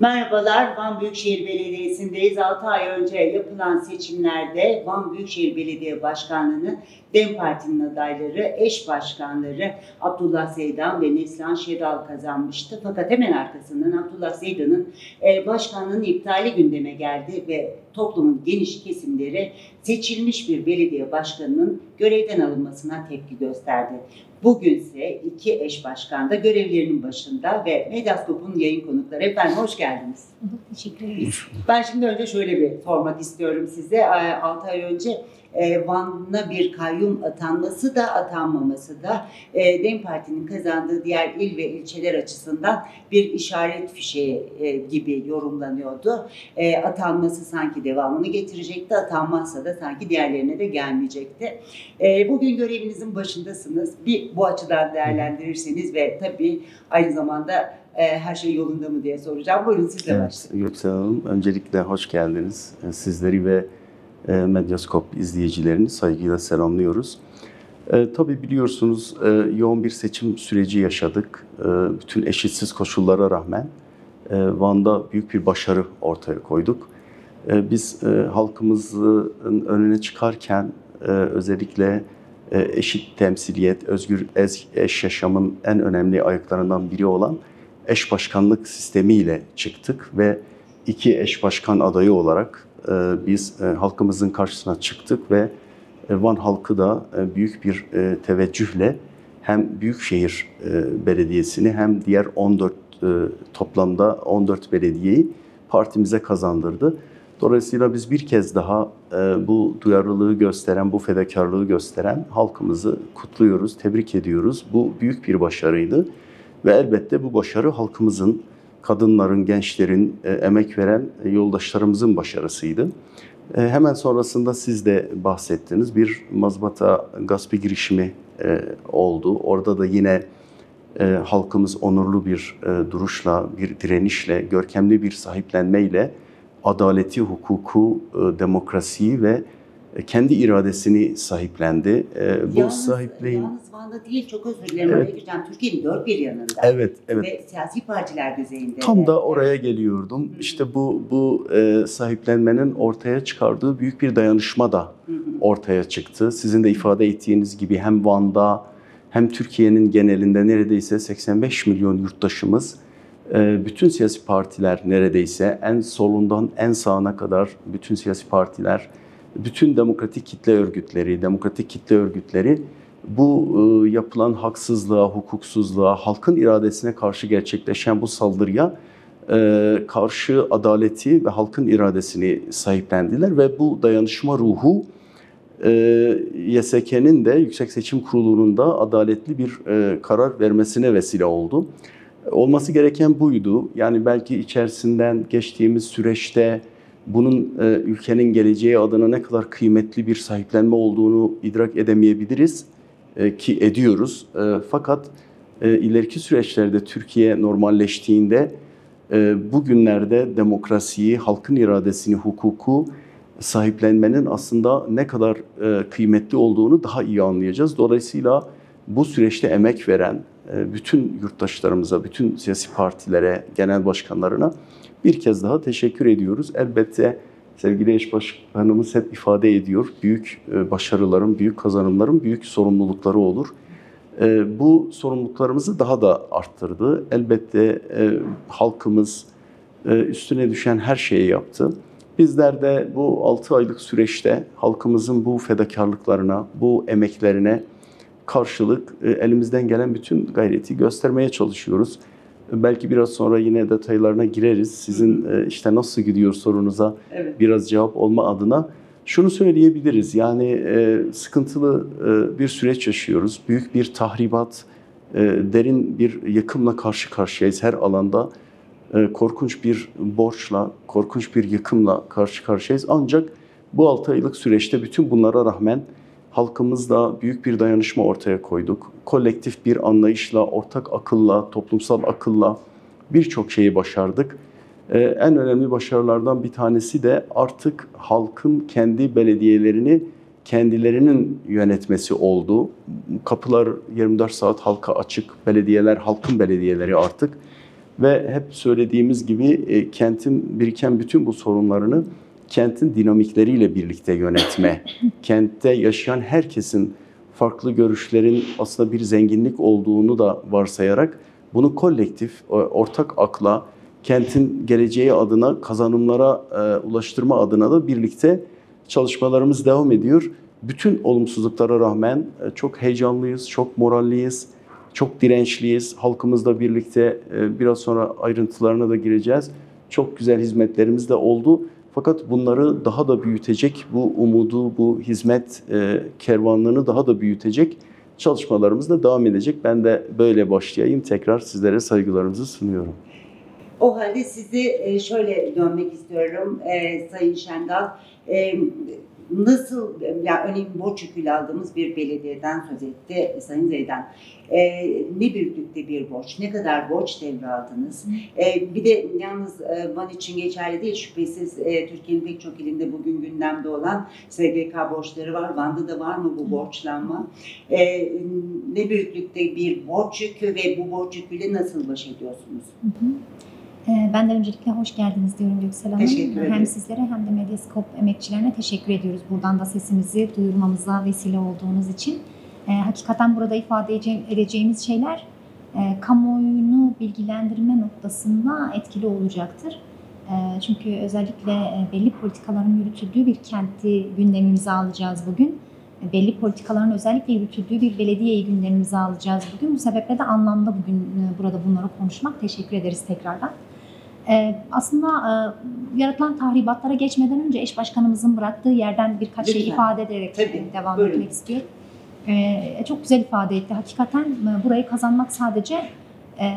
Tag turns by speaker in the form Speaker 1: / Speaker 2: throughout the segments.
Speaker 1: Merhabalar, Van Büyükşehir Belediyesi'ndeyiz. 6 ay önce yapılan seçimlerde Van Büyükşehir Belediye Başkanlığı'nı DEM Parti'nin adayları, eş başkanları Abdullah Seydan ve Neslihan Şedal kazanmıştı. Fakat hemen arkasından Abdullah Seydan'ın e, başkanlığının iptali gündeme geldi ve toplumun geniş kesimleri seçilmiş bir belediye başkanının görevden alınmasına tepki gösterdi. Bugünse iki eş başkan da görevlerinin başında ve Medyaskop'un yayın konukları. Efendim hoş geldiniz.
Speaker 2: Teşekkür ederiz.
Speaker 1: Ben şimdi önce şöyle bir sormak istiyorum size. 6 ay önce e, Van'a bir kayyum atanması da atanmaması da e, DEM Parti'nin kazandığı diğer il ve ilçeler açısından bir işaret fişeği e, gibi yorumlanıyordu. E, atanması sanki devamını getirecekti, atanmazsa da sanki diğerlerine de gelmeyecekti. E, bugün görevinizin başındasınız. Bir bu açıdan değerlendirirseniz ve tabii aynı zamanda her şey yolunda mı diye soracağım. Buyurun sizle
Speaker 3: Evet,
Speaker 1: başlayın.
Speaker 3: Göksel Hanım, öncelikle hoş geldiniz. Sizleri ve e, Medyaskop izleyicilerini saygıyla selamlıyoruz. E, tabii biliyorsunuz e, yoğun bir seçim süreci yaşadık. E, bütün eşitsiz koşullara rağmen e, Van'da büyük bir başarı ortaya koyduk. E, biz e, halkımızın önüne çıkarken e, özellikle e, eşit temsiliyet, özgür eş yaşamın en önemli ayaklarından biri olan eş başkanlık sistemiyle çıktık ve iki eş başkan adayı olarak biz e, halkımızın karşısına çıktık ve e, Van halkı da e, büyük bir e, teveccühle hem Büyükşehir e, Belediyesi'ni hem diğer 14 e, toplamda 14 belediyeyi partimize kazandırdı. Dolayısıyla biz bir kez daha e, bu duyarlılığı gösteren, bu fedakarlığı gösteren halkımızı kutluyoruz, tebrik ediyoruz. Bu büyük bir başarıydı. Ve elbette bu başarı halkımızın, kadınların, gençlerin, e, emek veren e, yoldaşlarımızın başarısıydı. E, hemen sonrasında siz de bahsettiniz. Bir mazbata gaspi girişimi oldu. Orada da yine halkımız onurlu bir duruşla, bir direnişle, görkemli bir sahiplenmeyle adaleti, hukuku, demokrasiyi ve kendi iradesini sahiplendi. Bu sahipleyin...
Speaker 1: yalnız Van'da değil, çok özür dilerim.
Speaker 3: Evet.
Speaker 1: Oraya gireceğim. Türkiye'nin dört bir yanında.
Speaker 3: Evet, evet.
Speaker 1: Ve siyasi partiler düzeyinde.
Speaker 3: Tam
Speaker 1: de.
Speaker 3: da oraya geliyordum. İşte bu bu e, sahiplenmenin ortaya çıkardığı büyük bir dayanışma da
Speaker 1: Hı hı.
Speaker 3: ortaya çıktı. Sizin de ifade ettiğiniz gibi hem Van'da hem Türkiye'nin genelinde neredeyse 85 milyon yurttaşımız, e, bütün siyasi partiler neredeyse en solundan en sağına kadar bütün siyasi partiler, bütün demokratik kitle örgütleri, demokratik kitle örgütleri bu e, yapılan haksızlığa, hukuksuzluğa, halkın iradesine karşı gerçekleşen bu saldırıya e, karşı adaleti ve halkın iradesini sahiplendiler ve bu dayanışma ruhu e, YSK'nin de Yüksek Seçim Kurulu'nun da adaletli bir karar vermesine vesile oldu. Olması gereken buydu. Yani belki içerisinden geçtiğimiz süreçte bunun ülkenin geleceği adına ne kadar kıymetli bir sahiplenme olduğunu idrak edemeyebiliriz ki ediyoruz. E, fakat e, ileriki süreçlerde Türkiye normalleştiğinde e, bugünlerde demokrasiyi, halkın iradesini, hukuku sahiplenmenin aslında ne kadar e, kıymetli olduğunu daha iyi anlayacağız. Dolayısıyla bu süreçte emek veren e, bütün yurttaşlarımıza, bütün siyasi partilere, genel başkanlarına bir kez daha teşekkür ediyoruz. Elbette sevgili eş başkanımız hep ifade ediyor. Büyük e, başarıların, büyük kazanımların büyük sorumlulukları olur. E, Bu sorumluluklarımızı daha da arttırdı. Elbette e, halkımız üstüne düşen her şeyi yaptı. Bizler de bu 6 aylık süreçte halkımızın bu fedakarlıklarına, bu emeklerine karşılık elimizden gelen bütün gayreti göstermeye çalışıyoruz. Belki biraz sonra yine detaylarına gireriz. Sizin e, işte nasıl gidiyor sorunuza
Speaker 1: Evet.
Speaker 3: biraz cevap olma adına şunu söyleyebiliriz. Yani e, sıkıntılı e, bir süreç yaşıyoruz. Büyük bir tahribat, derin bir yıkımla karşı karşıyayız her alanda. Korkunç bir borçla, korkunç bir yıkımla karşı karşıyayız. Ancak bu 6 aylık süreçte bütün bunlara rağmen halkımızla büyük bir dayanışma ortaya koyduk. Kolektif bir anlayışla, ortak akılla, toplumsal akılla birçok şeyi başardık. Ee, en önemli başarılardan bir tanesi de artık halkın kendi belediyelerini kendilerinin yönetmesi oldu. Kapılar 24 saat halka açık, belediyeler halkın belediyeleri artık. Ve hep söylediğimiz gibi e, kentin biriken bütün bu sorunlarını kentin dinamikleriyle birlikte yönetme, kentte yaşayan herkesin farklı görüşlerin aslında bir zenginlik olduğunu da varsayarak bunu kolektif, ortak akla, kentin geleceği adına, kazanımlara e, ulaştırma adına da birlikte çalışmalarımız devam ediyor. Bütün olumsuzluklara rağmen e, çok heyecanlıyız, çok moralliyiz, çok dirençliyiz. Halkımızla birlikte e, biraz sonra ayrıntılarına da gireceğiz. Çok güzel hizmetlerimiz de oldu. Fakat bunları daha da büyütecek, bu umudu, bu hizmet e, kervanlığını daha da büyütecek çalışmalarımız da devam edecek. Ben de böyle başlayayım. Tekrar sizlere saygılarımızı sunuyorum.
Speaker 1: O halde sizi e, şöyle dönmek istiyorum e, Sayın Şendal. E, nasıl, yani örneğin borç yüküyle aldığımız bir belediyeden söz etti Sayın Zeydan. E, ne büyüklükte bir borç, ne kadar borç devraldınız? E, bir de yalnız e, Van için geçerli değil, şüphesiz e, Türkiye'nin pek çok ilinde bugün gündemde olan SGK borçları var. Van'da da var mı bu borçlanma? E, ne büyüklükte bir borç yükü ve bu borç yüküyle nasıl baş ediyorsunuz?
Speaker 2: Hı hı. Ee, ben de öncelikle hoş geldiniz diyorum Göksel Hanım.
Speaker 1: Teşekkür ederim.
Speaker 2: Hem sizlere hem de Medyaskop emekçilerine teşekkür ediyoruz. Buradan da sesimizi duyurmamıza vesile olduğunuz için. E, hakikaten burada ifade edeceğimiz şeyler e, kamuoyunu bilgilendirme noktasında etkili olacaktır. E, çünkü özellikle e, belli politikaların yürütüldüğü bir kenti gündemimize alacağız bugün. Belli politikaların özellikle yürütüldüğü bir belediyeyi gündemimize alacağız bugün. Bu sebeple de anlamda bugün burada bunları konuşmak. Teşekkür ederiz tekrardan. Ee, aslında e, yaratılan tahribatlara geçmeden önce eş başkanımızın bıraktığı yerden birkaç şey
Speaker 1: Lütfen.
Speaker 2: şey ifade ederek
Speaker 1: Tabii,
Speaker 2: devam
Speaker 1: buyurun.
Speaker 2: etmek istiyorum. Ee, çok güzel ifade etti. Hakikaten e, burayı kazanmak sadece e,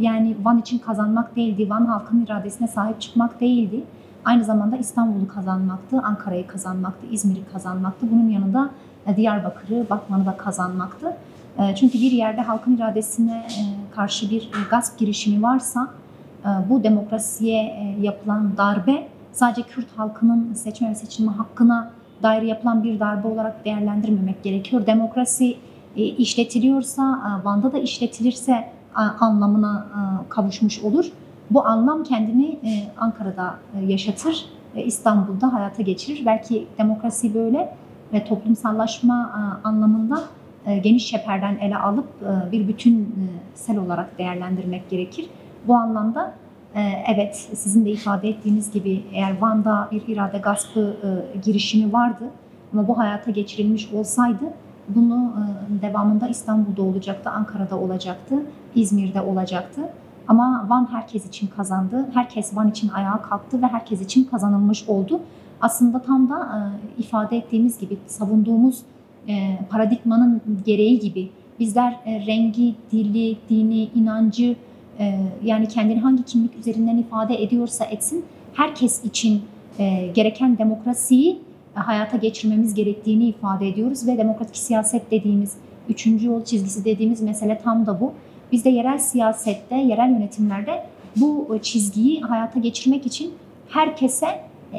Speaker 2: yani Van için kazanmak değildi, Van halkın iradesine sahip çıkmak değildi. Aynı zamanda İstanbul'u kazanmaktı, Ankara'yı kazanmaktı, İzmir'i kazanmaktı. Bunun yanında e, Diyarbakır'ı, Batman'ı da kazanmaktı. E, çünkü bir yerde halkın iradesine e, karşı bir e, gasp girişimi varsa e, bu demokrasiye e, yapılan darbe sadece Kürt halkının seçme ve seçilme hakkına dair yapılan bir darbe olarak değerlendirmemek gerekiyor. Demokrasi e, işletiliyorsa, Van'da da işletilirse anlamına kavuşmuş olur. Bu anlam kendini Ankara'da yaşatır, İstanbul'da hayata geçirir. Belki demokrasi böyle ve toplumsallaşma anlamında geniş çeperden ele alıp bir bütünsel olarak değerlendirmek gerekir. Bu anlamda e, evet sizin de ifade ettiğiniz gibi eğer Van'da bir irade gaspı e, girişimi vardı ama bu hayata geçirilmiş olsaydı bunu e, devamında İstanbul'da olacaktı, Ankara'da olacaktı, İzmir'de olacaktı. Ama Van herkes için kazandı. Herkes Van için ayağa kalktı ve herkes için kazanılmış oldu. Aslında tam da ifade ettiğimiz gibi savunduğumuz paradigmanın gereği gibi bizler rengi, dili, dini, inancı, e, yani kendini hangi kimlik üzerinden ifade ediyorsa etsin herkes için e, gereken demokrasiyi e, hayata geçirmemiz gerektiğini ifade ediyoruz ve demokratik siyaset dediğimiz üçüncü yol çizgisi dediğimiz mesele tam da bu. Biz de yerel siyasette, yerel yönetimlerde bu çizgiyi hayata geçirmek için herkese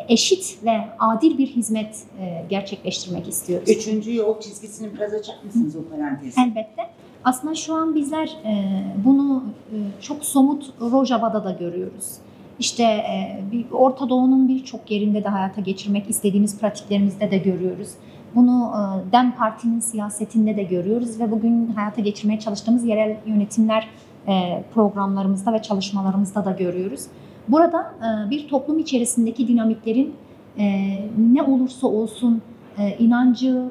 Speaker 2: eşit ve adil bir hizmet gerçekleştirmek istiyoruz.
Speaker 1: Üçüncü yol çizgisini biraz açar mısınız o parantezi?
Speaker 2: Elbette. Aslında şu an bizler e, bunu e, çok somut Rojava'da da görüyoruz. İşte e, Orta Doğu'nun birçok yerinde de hayata geçirmek istediğimiz pratiklerimizde de görüyoruz. Bunu DEM Parti'nin siyasetinde de görüyoruz ve bugün hayata geçirmeye çalıştığımız yerel yönetimler programlarımızda ve çalışmalarımızda da görüyoruz. Burada bir toplum içerisindeki dinamiklerin ne olursa olsun inancı,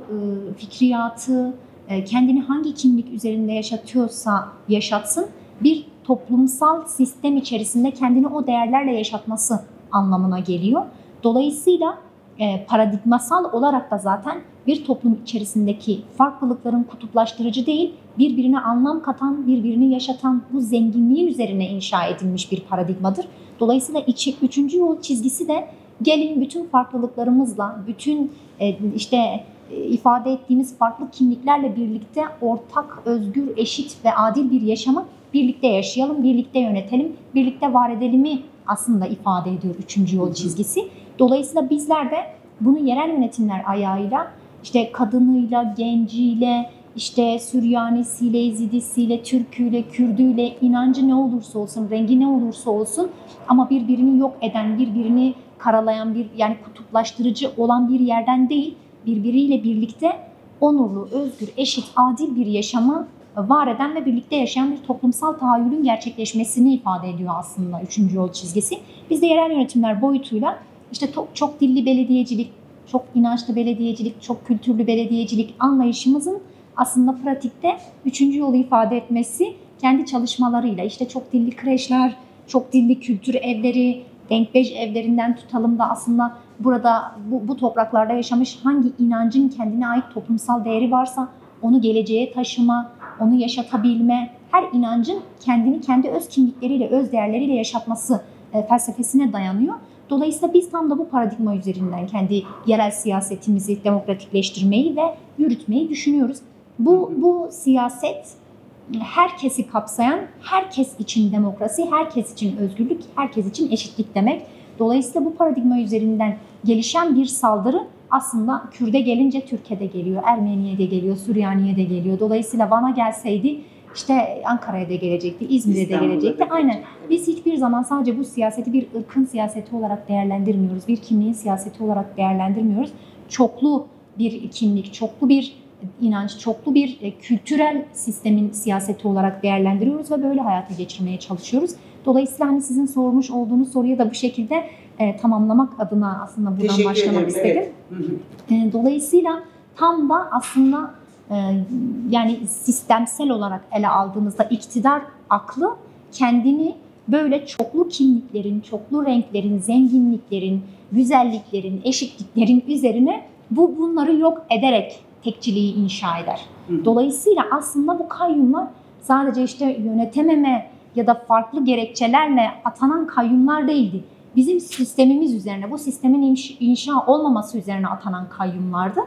Speaker 2: fikriyatı, kendini hangi kimlik üzerinde yaşatıyorsa yaşatsın bir toplumsal sistem içerisinde kendini o değerlerle yaşatması anlamına geliyor. Dolayısıyla e, paradigmasal olarak da zaten bir toplum içerisindeki farklılıkların kutuplaştırıcı değil, birbirine anlam katan, birbirini yaşatan bu zenginliği üzerine inşa edilmiş bir paradigmadır. Dolayısıyla içi, üçüncü yol çizgisi de gelin bütün farklılıklarımızla, bütün e, işte e, ifade ettiğimiz farklı kimliklerle birlikte ortak, özgür, eşit ve adil bir yaşamı birlikte yaşayalım, birlikte yönetelim, birlikte var edelimi aslında ifade ediyor üçüncü yol çizgisi. Dolayısıyla bizler de bunu yerel yönetimler ayağıyla işte kadınıyla, genciyle, işte Süryanisiyle, Ezidisiyle, Türküyle, Kürdüyle, inancı ne olursa olsun, rengi ne olursa olsun ama birbirini yok eden, birbirini karalayan bir yani kutuplaştırıcı olan bir yerden değil, birbiriyle birlikte onurlu, özgür, eşit, adil bir yaşama var eden ve birlikte yaşayan bir toplumsal tahayyülün gerçekleşmesini ifade ediyor aslında üçüncü yol çizgisi. Biz de yerel yönetimler boyutuyla işte çok, çok dilli belediyecilik, çok inançlı belediyecilik, çok kültürlü belediyecilik anlayışımızın aslında pratikte üçüncü yolu ifade etmesi kendi çalışmalarıyla işte çok dilli kreşler, çok dilli kültür evleri, denkbej evlerinden tutalım da aslında burada bu, bu topraklarda yaşamış hangi inancın kendine ait toplumsal değeri varsa onu geleceğe taşıma, onu yaşatabilme, her inancın kendini kendi öz kimlikleriyle, öz değerleriyle yaşatması e, felsefesine dayanıyor. Dolayısıyla biz tam da bu paradigma üzerinden kendi yerel siyasetimizi demokratikleştirmeyi ve yürütmeyi düşünüyoruz. Bu, bu siyaset herkesi kapsayan, herkes için demokrasi, herkes için özgürlük, herkes için eşitlik demek. Dolayısıyla bu paradigma üzerinden gelişen bir saldırı aslında Kürde gelince Türkiye'de geliyor, Ermeniye'de geliyor, Süryaniye'de geliyor. Dolayısıyla Van'a gelseydi işte Ankara'ya da gelecekti, İzmir'e de gelecekti. Aynen. Biz hiçbir zaman sadece bu siyaseti bir ırkın siyaseti olarak değerlendirmiyoruz. Bir kimliğin siyaseti olarak değerlendirmiyoruz. Çoklu bir kimlik, çoklu bir inanç, çoklu bir e, kültürel sistemin siyaseti olarak değerlendiriyoruz ve böyle hayata geçirmeye çalışıyoruz. Dolayısıyla hani sizin sormuş olduğunuz soruya da bu şekilde e, tamamlamak adına aslında buradan
Speaker 1: Teşekkür
Speaker 2: başlamak
Speaker 1: ederim,
Speaker 2: istedim.
Speaker 1: evet.
Speaker 2: E, Dolayısıyla tam da aslında e, yani sistemsel olarak ele aldığımızda iktidar aklı kendini böyle çoklu kimliklerin, çoklu renklerin, zenginliklerin, güzelliklerin, eşitliklerin üzerine bu bunları yok ederek tekçiliği inşa eder. Dolayısıyla aslında bu kayyumlar sadece işte yönetememe ya da farklı gerekçelerle atanan kayyumlar değildi. Bizim sistemimiz üzerine, bu sistemin inş- inşa olmaması üzerine atanan kayyumlardı.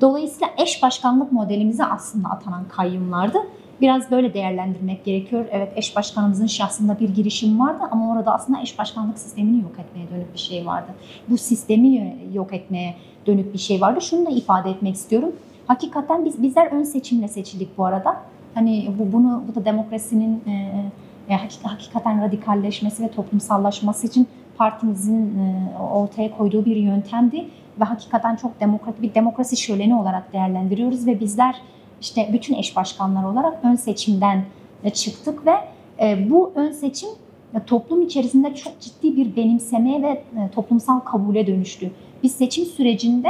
Speaker 2: Dolayısıyla eş başkanlık modelimize aslında atanan kayyumlardı. Biraz böyle değerlendirmek gerekiyor. Evet eş başkanımızın şahsında bir girişim vardı ama orada aslında eş başkanlık sistemini yok etmeye dönük bir şey vardı. Bu sistemi yok etmeye dönük bir şey vardı. Şunu da ifade etmek istiyorum. Hakikaten biz bizler ön seçimle seçildik bu arada. Hani bu bunu bu da demokrasinin e, e, hakik- hakikaten radikalleşmesi ve toplumsallaşması için partimizin e, ortaya koyduğu bir yöntemdi ve hakikaten çok demokratik bir demokrasi şöleni olarak değerlendiriyoruz ve bizler işte bütün eş başkanlar olarak ön seçimden e, çıktık ve e, bu ön seçim e, toplum içerisinde çok ciddi bir benimsemeye ve toplumsal kabule dönüştü. Biz seçim sürecinde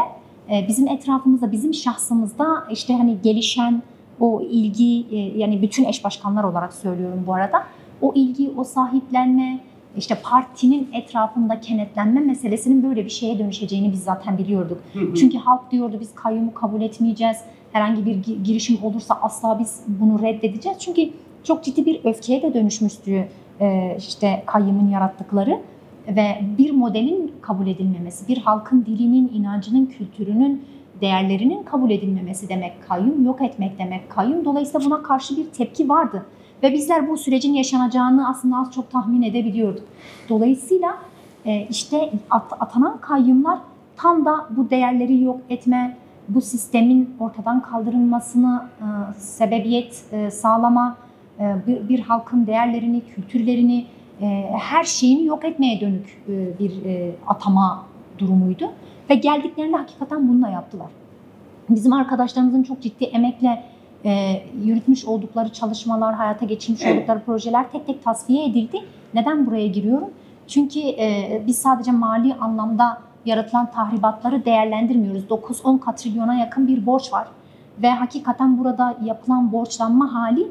Speaker 2: bizim etrafımızda, bizim şahsımızda işte hani gelişen o ilgi yani bütün eş başkanlar olarak söylüyorum bu arada. O ilgi, o sahiplenme, işte partinin etrafında kenetlenme meselesinin böyle bir şeye dönüşeceğini biz zaten biliyorduk.
Speaker 1: Hı hı.
Speaker 2: Çünkü halk diyordu biz kayyumu kabul etmeyeceğiz. Herhangi bir gi- girişim olursa asla biz bunu reddedeceğiz. Çünkü çok ciddi bir öfkeye de dönüşmüştü e, işte kayyumun yarattıkları ve bir modelin kabul edilmemesi, bir halkın dilinin, inancının, kültürünün, değerlerinin kabul edilmemesi demek kayyum, yok etmek demek kayyum. Dolayısıyla buna karşı bir tepki vardı. Ve bizler bu sürecin yaşanacağını aslında az çok tahmin edebiliyorduk. Dolayısıyla e, işte at- atanan kayyumlar tam da bu değerleri yok etme, bu sistemin ortadan kaldırılmasını e, sebebiyet e, sağlama, bir, bir halkın değerlerini, kültürlerini, her şeyini yok etmeye dönük bir atama durumuydu. Ve geldiklerinde hakikaten bunu yaptılar. Bizim arkadaşlarımızın çok ciddi emekle e, yürütmüş oldukları çalışmalar, hayata geçirmiş
Speaker 1: Evet.
Speaker 2: oldukları projeler tek tek tasfiye edildi. Neden buraya giriyorum? Çünkü e, biz sadece mali anlamda yaratılan tahribatları değerlendirmiyoruz. 9-10 katrilyona yakın bir borç var. Ve hakikaten burada yapılan borçlanma hali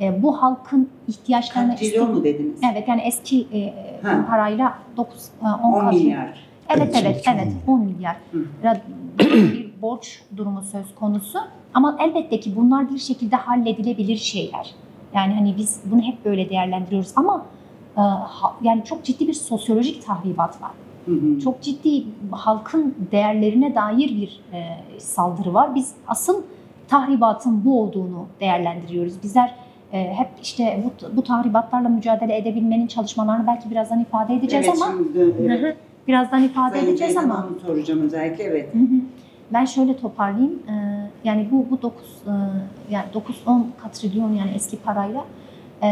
Speaker 2: e, bu halkın ihtiyaçlarına...
Speaker 1: Katrilyon mu dediniz?
Speaker 2: Evet yani eski e,
Speaker 1: Ha.
Speaker 2: parayla 9 10,
Speaker 1: 10
Speaker 2: katrilyon.
Speaker 1: milyar.
Speaker 2: Evet
Speaker 3: Evet,
Speaker 2: evet
Speaker 3: şimdiki
Speaker 2: evet
Speaker 3: 10
Speaker 2: 10 milyar. Bir borç durumu söz konusu. Ama elbette ki bunlar bir şekilde halledilebilir şeyler. Yani hani biz bunu hep böyle değerlendiriyoruz ama e, yani çok ciddi bir sosyolojik tahribat var.
Speaker 1: Hı hı.
Speaker 2: Çok ciddi halkın değerlerine dair bir e, saldırı var. Biz asıl tahribatın bu olduğunu değerlendiriyoruz. Bizler e, hep işte bu, bu tahribatlarla mücadele edebilmenin çalışmalarını belki birazdan ifade edeceğiz
Speaker 1: evet,
Speaker 2: ama
Speaker 1: şimdi, evet.
Speaker 2: birazdan ifade
Speaker 1: Sayın
Speaker 2: edeceğiz
Speaker 1: Ceylan
Speaker 2: ama
Speaker 1: soracağım özellikle evet.
Speaker 2: Hı hı. Ben şöyle toparlayayım. Ee, Yani bu bu 9 yani 9-10 katrilyon yani eski parayla e,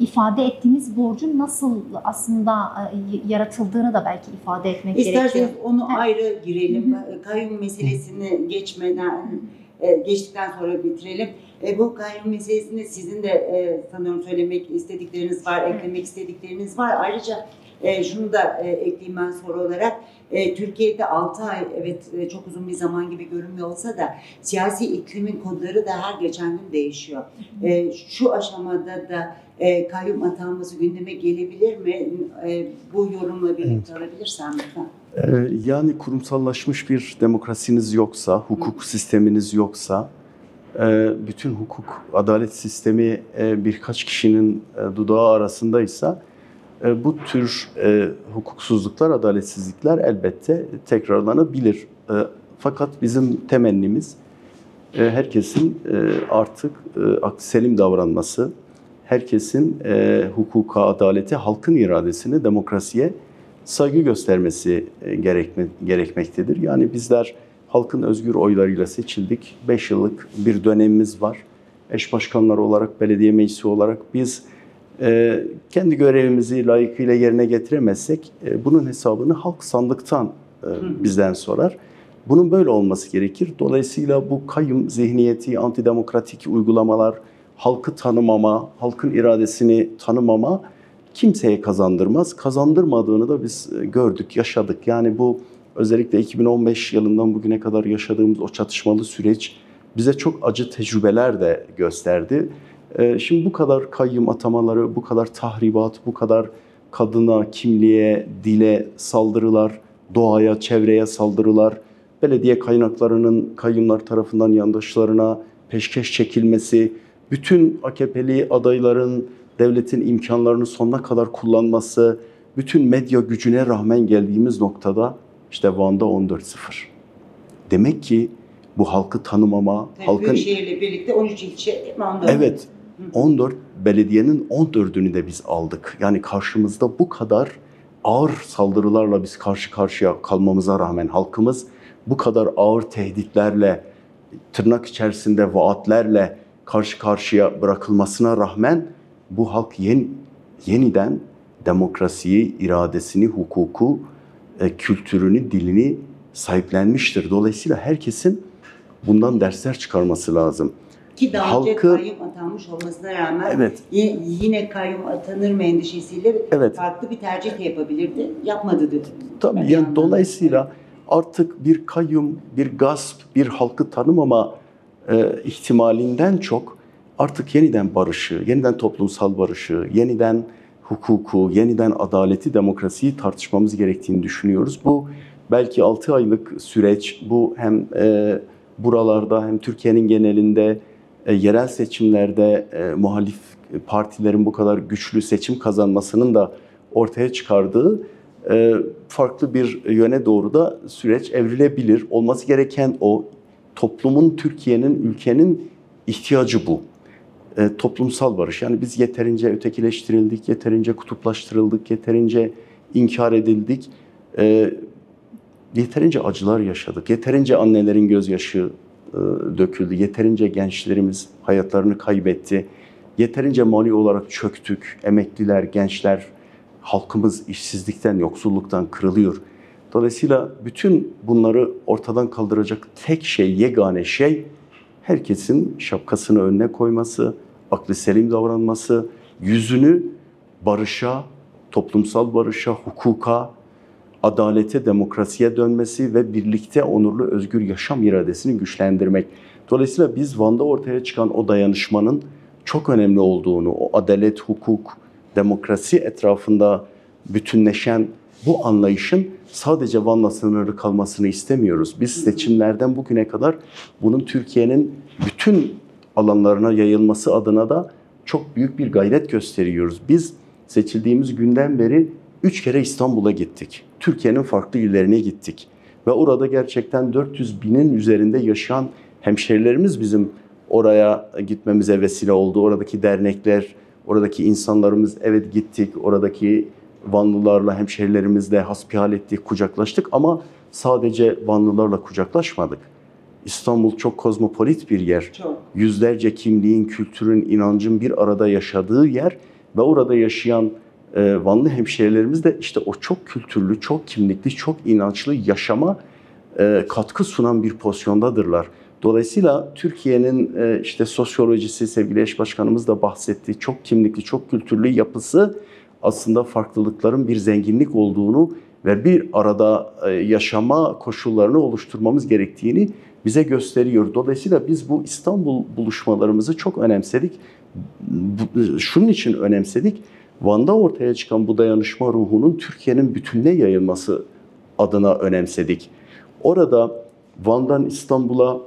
Speaker 2: ifade ettiğimiz borcun nasıl aslında e, yaratıldığını da belki ifade etmek
Speaker 1: İsterseniz
Speaker 2: gerekiyor.
Speaker 1: onu
Speaker 2: Ha.
Speaker 1: ayrı girelim.
Speaker 2: Hı
Speaker 1: Kayyum meselesini geçmeden e, geçtikten sonra bitirelim. E, bu kayyum meselesinde sizin de e, sanıyorum söylemek istedikleriniz var, eklemek istedikleriniz var. Ayrıca e, şunu da e, ekleyeyim ben soru olarak. E, Türkiye'de 6 ay evet e, çok uzun bir zaman gibi görünmüyor olsa da siyasi iklimin kodları da her geçen gün değişiyor. E, şu aşamada da e, kayyum atanması gündeme gelebilir mi? E, bu yorumla birlikte alabilirsem lütfen.
Speaker 3: Ee, Yani kurumsallaşmış bir demokrasiniz yoksa, hukuk sisteminiz yoksa, e, bütün hukuk, adalet sistemi e, birkaç kişinin e, dudağı arasındaysa e, bu tür e, hukuksuzluklar, adaletsizlikler elbette tekrarlanabilir. E, Fakat bizim temennimiz e, herkesin e, artık e, selim davranması, herkesin e, hukuka, adalete, halkın iradesine, demokrasiye saygı göstermesi e, gerekme, gerekmektedir. Yani bizler halkın özgür oylarıyla seçildik. 5 yıllık bir dönemimiz var. Eş başkanları olarak, belediye meclisi olarak biz e, kendi görevimizi layıkıyla yerine getiremezsek e, bunun hesabını halk sandıktan e, bizden sorar. Bunun böyle olması gerekir. Dolayısıyla bu kayyum zihniyeti, antidemokratik uygulamalar, halkı tanımama, halkın iradesini tanımama kimseye kazandırmaz. Kazandırmadığını da biz e, gördük, yaşadık. Yani bu özellikle 2015 yılından bugüne kadar yaşadığımız o çatışmalı süreç bize çok acı tecrübeler de gösterdi. E, Şimdi bu kadar kayyum atamaları, bu kadar tahribat, bu kadar kadına, kimliğe, dile saldırılar, doğaya, çevreye saldırılar, belediye kaynaklarının kayyumlar tarafından yandaşlarına peşkeş çekilmesi, bütün AKP'li adayların devletin imkanlarını sonuna kadar kullanması, bütün medya gücüne rağmen geldiğimiz noktada işte Van'da 14-0. Demek ki bu halkı tanımama,
Speaker 1: Tabii
Speaker 3: halkın
Speaker 1: Büyükşehir'le birlikte 13 ilçe? Ondan
Speaker 3: Evet. 14 belediyenin 14'ünü de biz aldık. Yani karşımızda bu kadar ağır saldırılarla biz karşı karşıya kalmamıza rağmen halkımız bu kadar ağır tehditlerle, tırnak içerisinde vaatlerle karşı karşıya bırakılmasına rağmen bu halk yen- yeniden demokrasiyi, iradesini, hukuku, e, kültürünü, dilini sahiplenmiştir. Dolayısıyla herkesin bundan dersler çıkarması lazım.
Speaker 1: Ki daha önce
Speaker 3: Halkı-
Speaker 1: kayyum atanmış olmasına rağmen
Speaker 3: Evet.
Speaker 1: yine kayyum atanır mı endişesiyle
Speaker 3: Evet.
Speaker 1: farklı bir tercih de yapabilirdi. Yapmadı diyor.
Speaker 3: Tabii
Speaker 1: Ben
Speaker 3: yani
Speaker 1: anladım.
Speaker 3: dolayısıyla artık bir kayyum, bir gasp, bir halkı tanımama e, ihtimalinden çok artık yeniden barışı, yeniden toplumsal barışı, yeniden hukuku, yeniden adaleti, demokrasiyi tartışmamız gerektiğini düşünüyoruz. Bu belki 6 aylık süreç, bu hem e, buralarda hem Türkiye'nin genelinde e, yerel seçimlerde e, muhalif partilerin bu kadar güçlü seçim kazanmasının da ortaya çıkardığı e, farklı bir yöne doğru da süreç evrilebilir. Olması gereken o toplumun, Türkiye'nin, ülkenin ihtiyacı bu. E, toplumsal barış. Yani biz yeterince ötekileştirildik, yeterince kutuplaştırıldık, yeterince inkar edildik. E, yeterince acılar yaşadık. Yeterince annelerin gözyaşı döküldü. Yeterince gençlerimiz hayatlarını kaybetti. Yeterince mali olarak çöktük. Emekliler, gençler, halkımız işsizlikten, yoksulluktan kırılıyor. Dolayısıyla bütün bunları ortadan kaldıracak tek şey, yegane şey herkesin şapkasını önüne koyması, aklı selim davranması, yüzünü barışa, toplumsal barışa, hukuka, adalete, demokrasiye dönmesi ve birlikte onurlu özgür yaşam iradesini güçlendirmek. Dolayısıyla biz Van'da ortaya çıkan o dayanışmanın çok önemli olduğunu, o adalet, hukuk, demokrasi etrafında bütünleşen bu anlayışın sadece Van'la sınırlı kalmasını istemiyoruz. Biz seçimlerden bugüne kadar bunun Türkiye'nin bütün alanlarına yayılması adına da çok büyük bir gayret gösteriyoruz. Biz seçildiğimiz günden beri üç kere İstanbul'a gittik. Türkiye'nin farklı illerine gittik. Ve orada gerçekten 400 binin üzerinde yaşayan hemşerilerimiz bizim oraya gitmemize vesile oldu. Oradaki dernekler, oradaki insanlarımız evet gittik. Oradaki Vanlılarla, hemşerilerimizle hasbihal ettik, kucaklaştık ama sadece Vanlılarla kucaklaşmadık. İstanbul çok kozmopolit bir yer.
Speaker 1: Çok.
Speaker 3: Yüzlerce kimliğin, kültürün, inancın bir arada yaşadığı yer ve orada yaşayan e, Vanlı hemşehrilerimiz de işte o çok kültürlü, çok kimlikli, çok inançlı yaşama e, katkı sunan bir pozisyondadırlar. Dolayısıyla Türkiye'nin e, işte sosyolojisi, sevgili eş başkanımız da bahsetti, çok kimlikli, çok kültürlü yapısı aslında farklılıkların bir zenginlik olduğunu ve bir arada e, yaşama koşullarını oluşturmamız gerektiğini bize gösteriyor. Dolayısıyla biz bu İstanbul buluşmalarımızı çok önemsedik. Şunun için önemsedik. Van'da ortaya çıkan bu dayanışma ruhunun Türkiye'nin bütününe yayılması adına önemsedik. Orada Van'dan İstanbul'a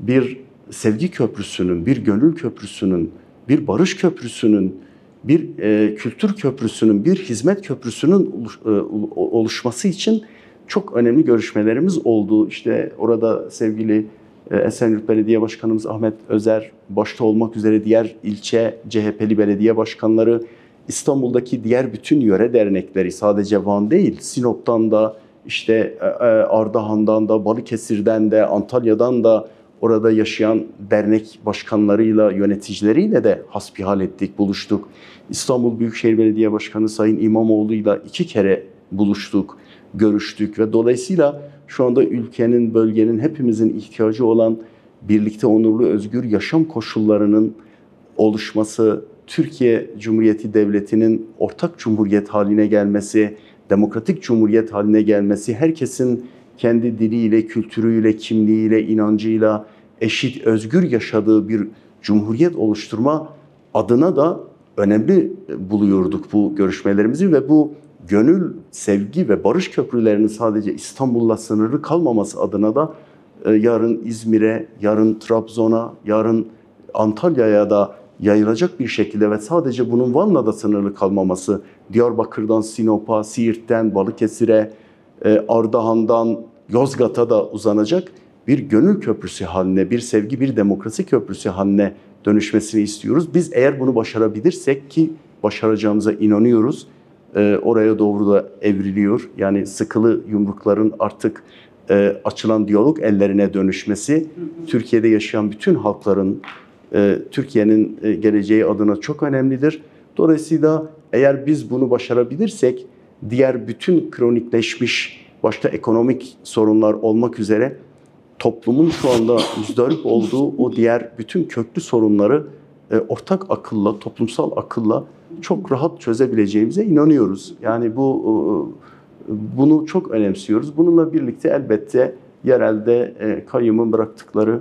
Speaker 3: bir sevgi köprüsünün, bir gönül köprüsünün, bir barış köprüsünün, bir e, kültür köprüsünün, bir hizmet köprüsünün e, oluşması için çok önemli görüşmelerimiz oldu. İşte orada sevgili e, Esenyurt Belediye Başkanımız Ahmet Özer başta olmak üzere diğer ilçe CHP'li belediye başkanları, İstanbul'daki diğer bütün yöre dernekleri sadece Van değil, Sinop'tan da işte e, e, Ardahan'dan da, Balıkesir'den de, Antalya'dan da orada yaşayan dernek başkanlarıyla, yöneticileriyle de hasbihal ettik, buluştuk. İstanbul Büyükşehir Belediye Başkanı Sayın İmamoğlu'yla iki kere buluştuk, görüştük ve dolayısıyla şu anda ülkenin, bölgenin, hepimizin ihtiyacı olan birlikte onurlu, özgür yaşam koşullarının oluşması, Türkiye Cumhuriyeti Devleti'nin ortak cumhuriyet haline gelmesi, demokratik cumhuriyet haline gelmesi, herkesin kendi diliyle, kültürüyle, kimliğiyle, inancıyla eşit, özgür yaşadığı bir cumhuriyet oluşturma adına da önemli buluyorduk bu görüşmelerimizi ve bu gönül, sevgi ve barış köprülerinin sadece İstanbul'la sınırlı kalmaması adına da e, yarın İzmir'e, yarın Trabzon'a, yarın Antalya'ya da yayılacak bir şekilde ve sadece bunun Van'la da sınırlı kalmaması, Diyarbakır'dan Sinop'a, Siirt'ten Balıkesir'e, e, Ardahan'dan Yozgat'a da uzanacak bir gönül köprüsü haline, bir sevgi, bir demokrasi köprüsü haline dönüşmesini istiyoruz. Biz eğer bunu başarabilirsek ki başaracağımıza inanıyoruz, e, oraya doğru da evriliyor. Yani sıkılı yumrukların artık e, açılan diyalog ellerine dönüşmesi, Türkiye'de yaşayan bütün halkların, Türkiye'nin e, geleceği adına çok önemlidir. Dolayısıyla eğer biz bunu başarabilirsek, diğer bütün kronikleşmiş, başta ekonomik sorunlar olmak üzere toplumun şu anda müzdarip olduğu o diğer bütün köklü sorunları e, ortak akılla, toplumsal akılla çok rahat çözebileceğimize inanıyoruz. Yani bu e, bunu çok önemsiyoruz. Bununla birlikte elbette yerelde e, kayyumun bıraktıkları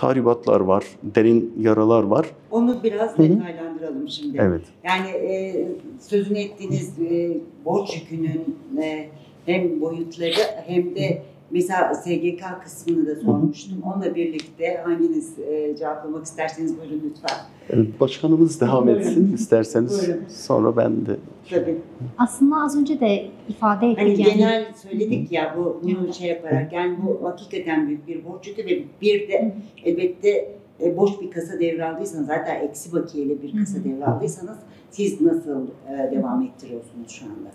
Speaker 3: tahribatlar var, derin yaralar var.
Speaker 1: Onu biraz
Speaker 3: Hı hı.
Speaker 1: detaylandıralım şimdi.
Speaker 3: Evet.
Speaker 1: Yani e, sözünü ettiğiniz e, borç yükünün e, hem boyutları hem de mesela SGK kısmını da sormuştum. Onunla birlikte hanginiz e, cevaplamak isterseniz buyurun lütfen.
Speaker 3: Evet, Başkanımız devam
Speaker 1: Buyurun.
Speaker 3: etsin isterseniz.
Speaker 1: Buyurun.
Speaker 3: Sonra ben de.
Speaker 1: Tabii.
Speaker 2: Aslında az önce de ifade ettik
Speaker 1: Hani
Speaker 2: yani.
Speaker 1: genel söyledik ya bu bunu şey yaparak yani bu hakikaten büyük bir borç yükü ve bir de elbette e, boş bir kasa devraldıysanız hatta eksi bakiyeli bir kasa devraldıysanız siz nasıl e, devam ettiriyorsunuz şu anda?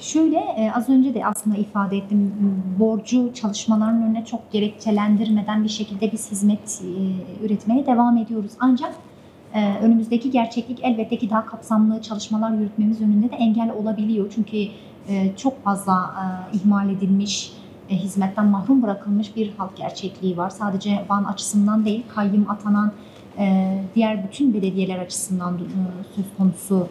Speaker 2: Şöyle e, az önce de aslında ifade ettim. Borcu çalışmaların önüne çok gerekçelendirmeden bir şekilde biz hizmet e, üretmeye devam ediyoruz. Ancak e, önümüzdeki gerçeklik elbette ki daha kapsamlı çalışmalar yürütmemiz önünde de engel olabiliyor. Çünkü çok fazla ihmal edilmiş, hizmetten mahrum bırakılmış bir halk gerçekliği var. Sadece Van açısından değil, kayyum atanan diğer bütün belediyeler açısından söz konusu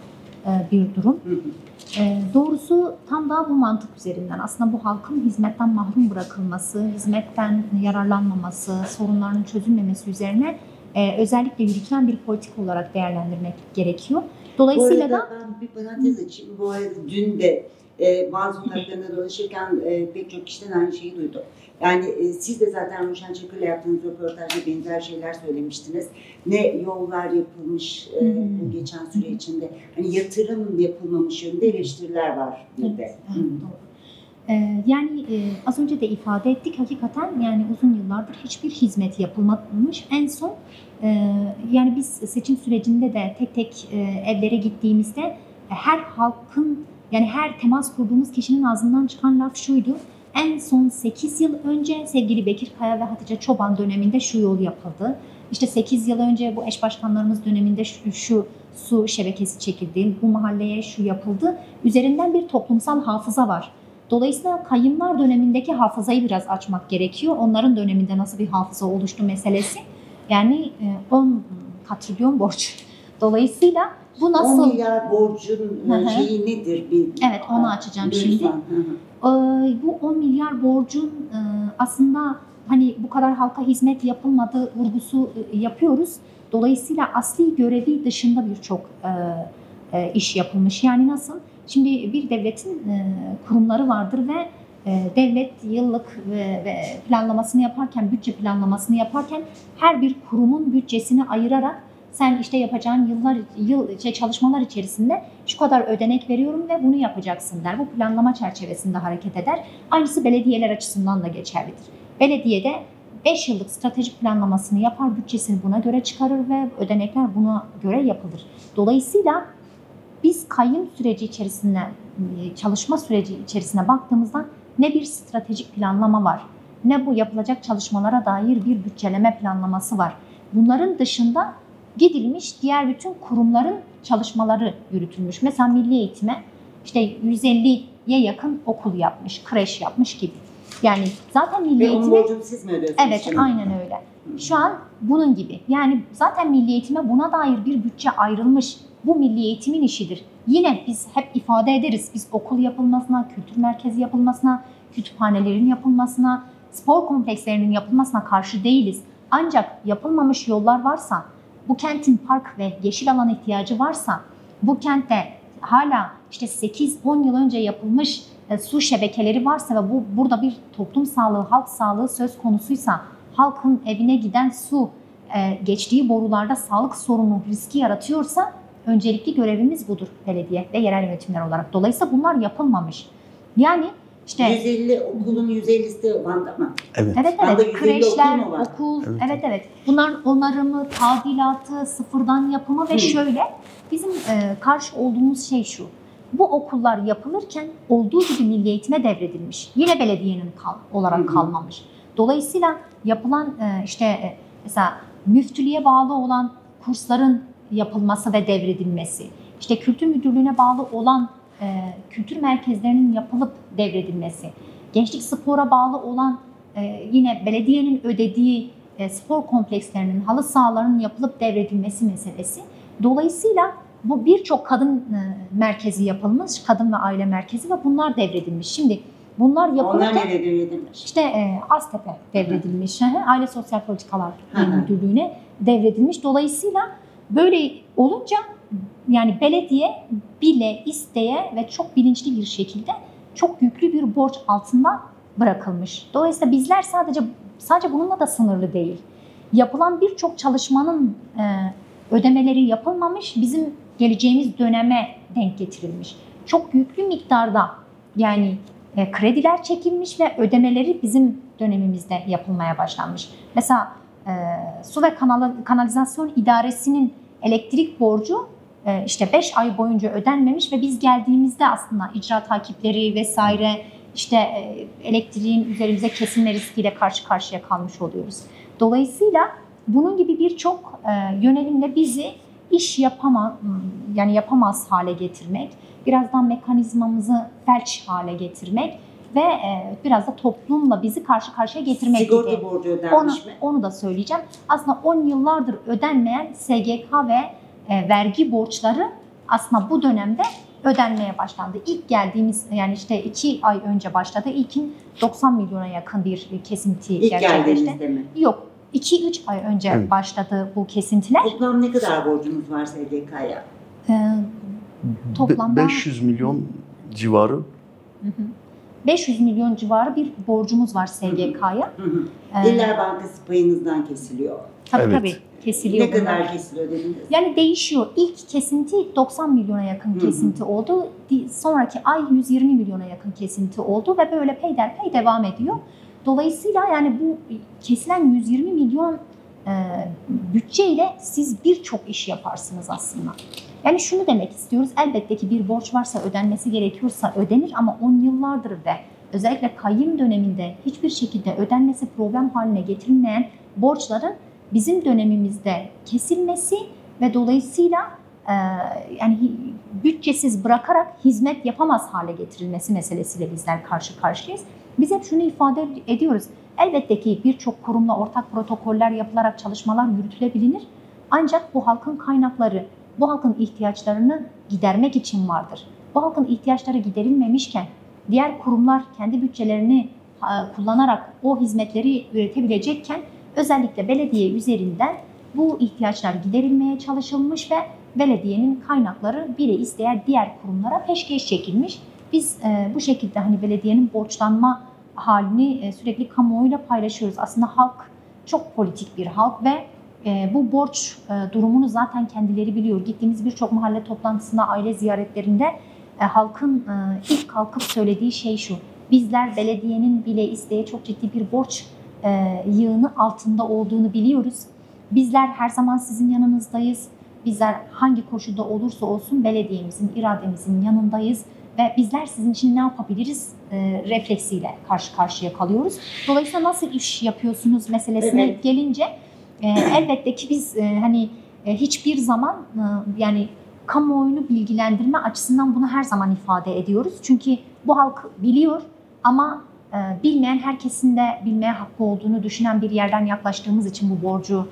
Speaker 2: bir durum.
Speaker 1: Hı hı.
Speaker 2: E, doğrusu tam da bu mantık üzerinden aslında bu halkın hizmetten mahrum bırakılması, hizmetten yararlanmaması, sorunlarının çözülmemesi üzerine e, özellikle yürütülen bir politik olarak değerlendirmek gerekiyor. Dolayısıyla
Speaker 1: bu
Speaker 2: da
Speaker 1: arada ben bir parantez açayım. Bu arada dün de e, bazı sokaklarında dolaşırken e, pek çok kişiden aynı şeyi duydum. Yani e, siz de zaten Ruşen Çakır'la yaptığınız röportajda benzer şeyler söylemiştiniz. Ne yollar yapılmış e, bu geçen süre içinde. Hani yatırım yapılmamış yönünde eleştiriler var bir de.
Speaker 2: Evet,
Speaker 1: Hı.
Speaker 2: doğru. Ee, yani e, az önce de ifade ettik hakikaten yani uzun yıllardır hiçbir hizmet yapılmamış. En son e, yani biz seçim sürecinde de tek tek e, evlere gittiğimizde her halkın yani her temas kurduğumuz kişinin ağzından çıkan laf şuydu. En son 8 yıl önce sevgili Bekir Kaya ve Hatice Çoban döneminde şu yol yapıldı. İşte 8 yıl önce bu eş başkanlarımız döneminde şu, şu su şebekesi çekildi, bu mahalleye şu yapıldı. Üzerinden bir toplumsal hafıza var. Dolayısıyla kayınlar dönemindeki hafızayı biraz açmak gerekiyor. Onların döneminde nasıl bir hafıza oluştu meselesi. Yani e, 10 katrilyon borç. Dolayısıyla bu
Speaker 1: 10
Speaker 2: nasıl...
Speaker 1: milyar borcun şeyi nedir? Bir,
Speaker 2: Evet, onu açacağım
Speaker 1: Lütfen.
Speaker 2: şimdi.
Speaker 1: Hı hı.
Speaker 2: Ee, bu 10 milyar borcun e, aslında hani bu kadar halka hizmet yapılmadığı vurgusu e, yapıyoruz. Dolayısıyla asli görevi dışında birçok e, iş yapılmış. Yani nasıl? Şimdi bir devletin kurumları vardır ve devlet yıllık planlamasını yaparken, bütçe planlamasını yaparken her bir kurumun bütçesini ayırarak sen işte yapacağın yıllar yıl şey, çalışmalar içerisinde şu kadar ödenek veriyorum ve bunu yapacaksın der. Bu planlama çerçevesinde hareket eder. Aynısı belediyeler açısından da geçerlidir. Belediyede 5 yıllık stratejik planlamasını yapar, bütçesini buna göre çıkarır ve ödenekler buna göre yapılır. Dolayısıyla biz kayyum süreci içerisinde, e, çalışma süreci içerisine baktığımızda ne bir stratejik planlama var, ne bu yapılacak çalışmalara dair bir bütçeleme planlaması var. Bunların dışında gidilmiş diğer bütün kurumların çalışmaları yürütülmüş. Mesela milli eğitime işte 150'ye yakın okul yapmış, kreş yapmış gibi. Yani zaten milli
Speaker 1: Ve
Speaker 2: eğitime
Speaker 1: siz mi ödüyorsunuz?
Speaker 2: Evet,
Speaker 1: şimdi?
Speaker 2: aynen öyle. Şu an bunun gibi. Yani zaten milli eğitime buna dair bir bütçe ayrılmış. Bu milli eğitimin işidir. Yine biz hep ifade ederiz. Biz okul yapılmasına, kültür merkezi yapılmasına, kütüphanelerin yapılmasına, spor komplekslerinin yapılmasına karşı değiliz. Ancak yapılmamış yollar varsa, bu kentin park ve yeşil alan ihtiyacı varsa, bu kentte hala işte 8-10 yıl önce yapılmış e, su şebekeleri varsa ve bu burada bir toplum sağlığı, halk sağlığı söz konusuysa, halkın evine giden su e, geçtiği borularda sağlık sorunu riski yaratıyorsa öncelikli görevimiz budur belediye ve yerel yönetimler olarak. Dolayısıyla bunlar yapılmamış. Yani işte
Speaker 1: 150 okulun 150'si de Van'da mı?
Speaker 3: Evet.
Speaker 2: Evet
Speaker 1: Van'da
Speaker 2: evet
Speaker 1: 150
Speaker 2: kreşler,
Speaker 1: okul
Speaker 2: okul,
Speaker 3: Evet.
Speaker 2: evet evet. Bunlar onarımı, tadilatı, sıfırdan yapımı ve
Speaker 1: Hı.
Speaker 2: şöyle bizim e, karşı olduğumuz şey şu. Bu okullar yapılırken olduğu gibi milli eğitime devredilmiş. Yine belediyenin kal, olarak
Speaker 1: hı.
Speaker 2: kalmamış. Dolayısıyla yapılan e, işte e, mesela müftülüğe bağlı olan kursların yapılması ve devredilmesi, işte kültür müdürlüğüne bağlı olan e, kültür merkezlerinin yapılıp devredilmesi, gençlik spora bağlı olan e, yine belediyenin ödediği e, spor komplekslerinin, halı sahalarının yapılıp devredilmesi meselesi. Dolayısıyla bu birçok kadın e, merkezi yapılmış, kadın ve aile merkezi ve bunlar devredilmiş. Şimdi bunlar
Speaker 1: Onlar
Speaker 2: yapılırken
Speaker 1: nerede devredilmiş?
Speaker 2: işte e, Aztepe devredilmiş, hı Aile Sosyal Politikalar
Speaker 1: hı.
Speaker 2: Müdürlüğü'ne devredilmiş. Dolayısıyla böyle olunca yani belediye bile isteye ve çok bilinçli bir şekilde çok yüklü bir borç altında bırakılmış. Dolayısıyla bizler sadece sadece bununla da sınırlı değil. Yapılan birçok çalışmanın e, ödemeleri yapılmamış, bizim geleceğimiz döneme denk getirilmiş. Çok yüklü miktarda yani e, krediler çekilmiş ve ödemeleri bizim dönemimizde yapılmaya başlanmış. Mesela e, su ve kanal, kanalizasyon idaresinin elektrik borcu işte 5 ay boyunca ödenmemiş ve biz geldiğimizde aslında icra takipleri vesaire işte e, elektriğin üzerimize kesilme riskiyle karşı karşıya kalmış oluyoruz. Dolayısıyla bunun gibi birçok e, yönelimle bizi iş yapama yani yapamaz hale getirmek, birazdan mekanizmamızı felç hale getirmek ve e, biraz da toplumla bizi karşı karşıya getirmek
Speaker 1: Sigorta
Speaker 2: gibi.
Speaker 1: borcu
Speaker 2: Onu,
Speaker 1: ödenmiş mi?
Speaker 2: onu da söyleyeceğim. Aslında 10 yıllardır ödenmeyen SGK ve e, vergi borçları aslında bu dönemde ödenmeye başlandı. İlk geldiğimiz yani işte 2 ay önce başladı. İlkin 90 milyona yakın bir kesinti
Speaker 1: İlk
Speaker 2: gerçekleşti.
Speaker 1: mi?
Speaker 2: Yok 2-3 ay önce
Speaker 3: Evet.
Speaker 2: başladı bu kesintiler.
Speaker 1: Toplam ne kadar borcunuz var SGK'ya?
Speaker 2: Ee, Toplamda-
Speaker 3: 500 milyon civarı.
Speaker 2: hı hı. 500 milyon civarı bir borcumuz var SGK'ya.
Speaker 1: Hı hı.
Speaker 2: Ee,
Speaker 1: İller Bankası payınızdan kesiliyor.
Speaker 2: tabii
Speaker 3: Evet.
Speaker 2: tabii kesiliyor
Speaker 1: Ne
Speaker 2: bunlar.
Speaker 1: kadar kesiliyor dediniz?
Speaker 2: Yani değişiyor. İlk kesinti 90 milyona yakın kesinti oldu. Sonraki ay 120 milyona yakın kesinti oldu ve böyle peyderpey devam ediyor. Dolayısıyla yani bu kesilen 120 milyon e, bütçeyle siz birçok iş yaparsınız aslında. Yani şunu demek istiyoruz. Elbette ki bir borç varsa ödenmesi gerekiyorsa ödenir ama 10 yıllardır ve özellikle kayyım döneminde hiçbir şekilde ödenmesi problem haline getirilmeyen borçların bizim dönemimizde kesilmesi ve dolayısıyla e, yani bütçesiz bırakarak hizmet yapamaz hale getirilmesi meselesiyle bizler karşı karşıyayız. Biz hep şunu ifade ediyoruz. Elbette ki birçok kurumla ortak protokoller yapılarak çalışmalar yürütülebilir. Ancak bu halkın kaynakları, bu halkın ihtiyaçlarını gidermek için vardır. Bu halkın ihtiyaçları giderilmemişken diğer kurumlar kendi bütçelerini kullanarak o hizmetleri üretebilecekken özellikle belediye üzerinden bu ihtiyaçlar giderilmeye çalışılmış ve belediyenin kaynakları bile isteyen diğer kurumlara peşkeş çekilmiş. Biz e, bu şekilde hani belediyenin borçlanma halini e, sürekli kamuoyuyla paylaşıyoruz. Aslında halk çok politik bir halk ve e, bu borç e, durumunu zaten kendileri biliyor. Gittiğimiz birçok mahalle toplantısında, aile ziyaretlerinde e, halkın e, ilk kalkıp söylediği şey şu. Bizler belediyenin bile isteye çok ciddi bir borç e, yığını altında olduğunu biliyoruz. Bizler her zaman sizin yanınızdayız. Bizler hangi koşulda olursa olsun belediyemizin, irademizin yanındayız ve bizler sizin için ne yapabiliriz e, refleksiyle karşı karşıya kalıyoruz. Dolayısıyla nasıl iş yapıyorsunuz meselesine evet. gelince e, elbette ki biz e, hani e, hiçbir zaman e, yani kamuoyunu bilgilendirme açısından bunu her zaman ifade ediyoruz. Çünkü bu halk biliyor ama e, bilmeyen herkesin de bilmeye hakkı olduğunu düşünen bir yerden yaklaştığımız için bu borcu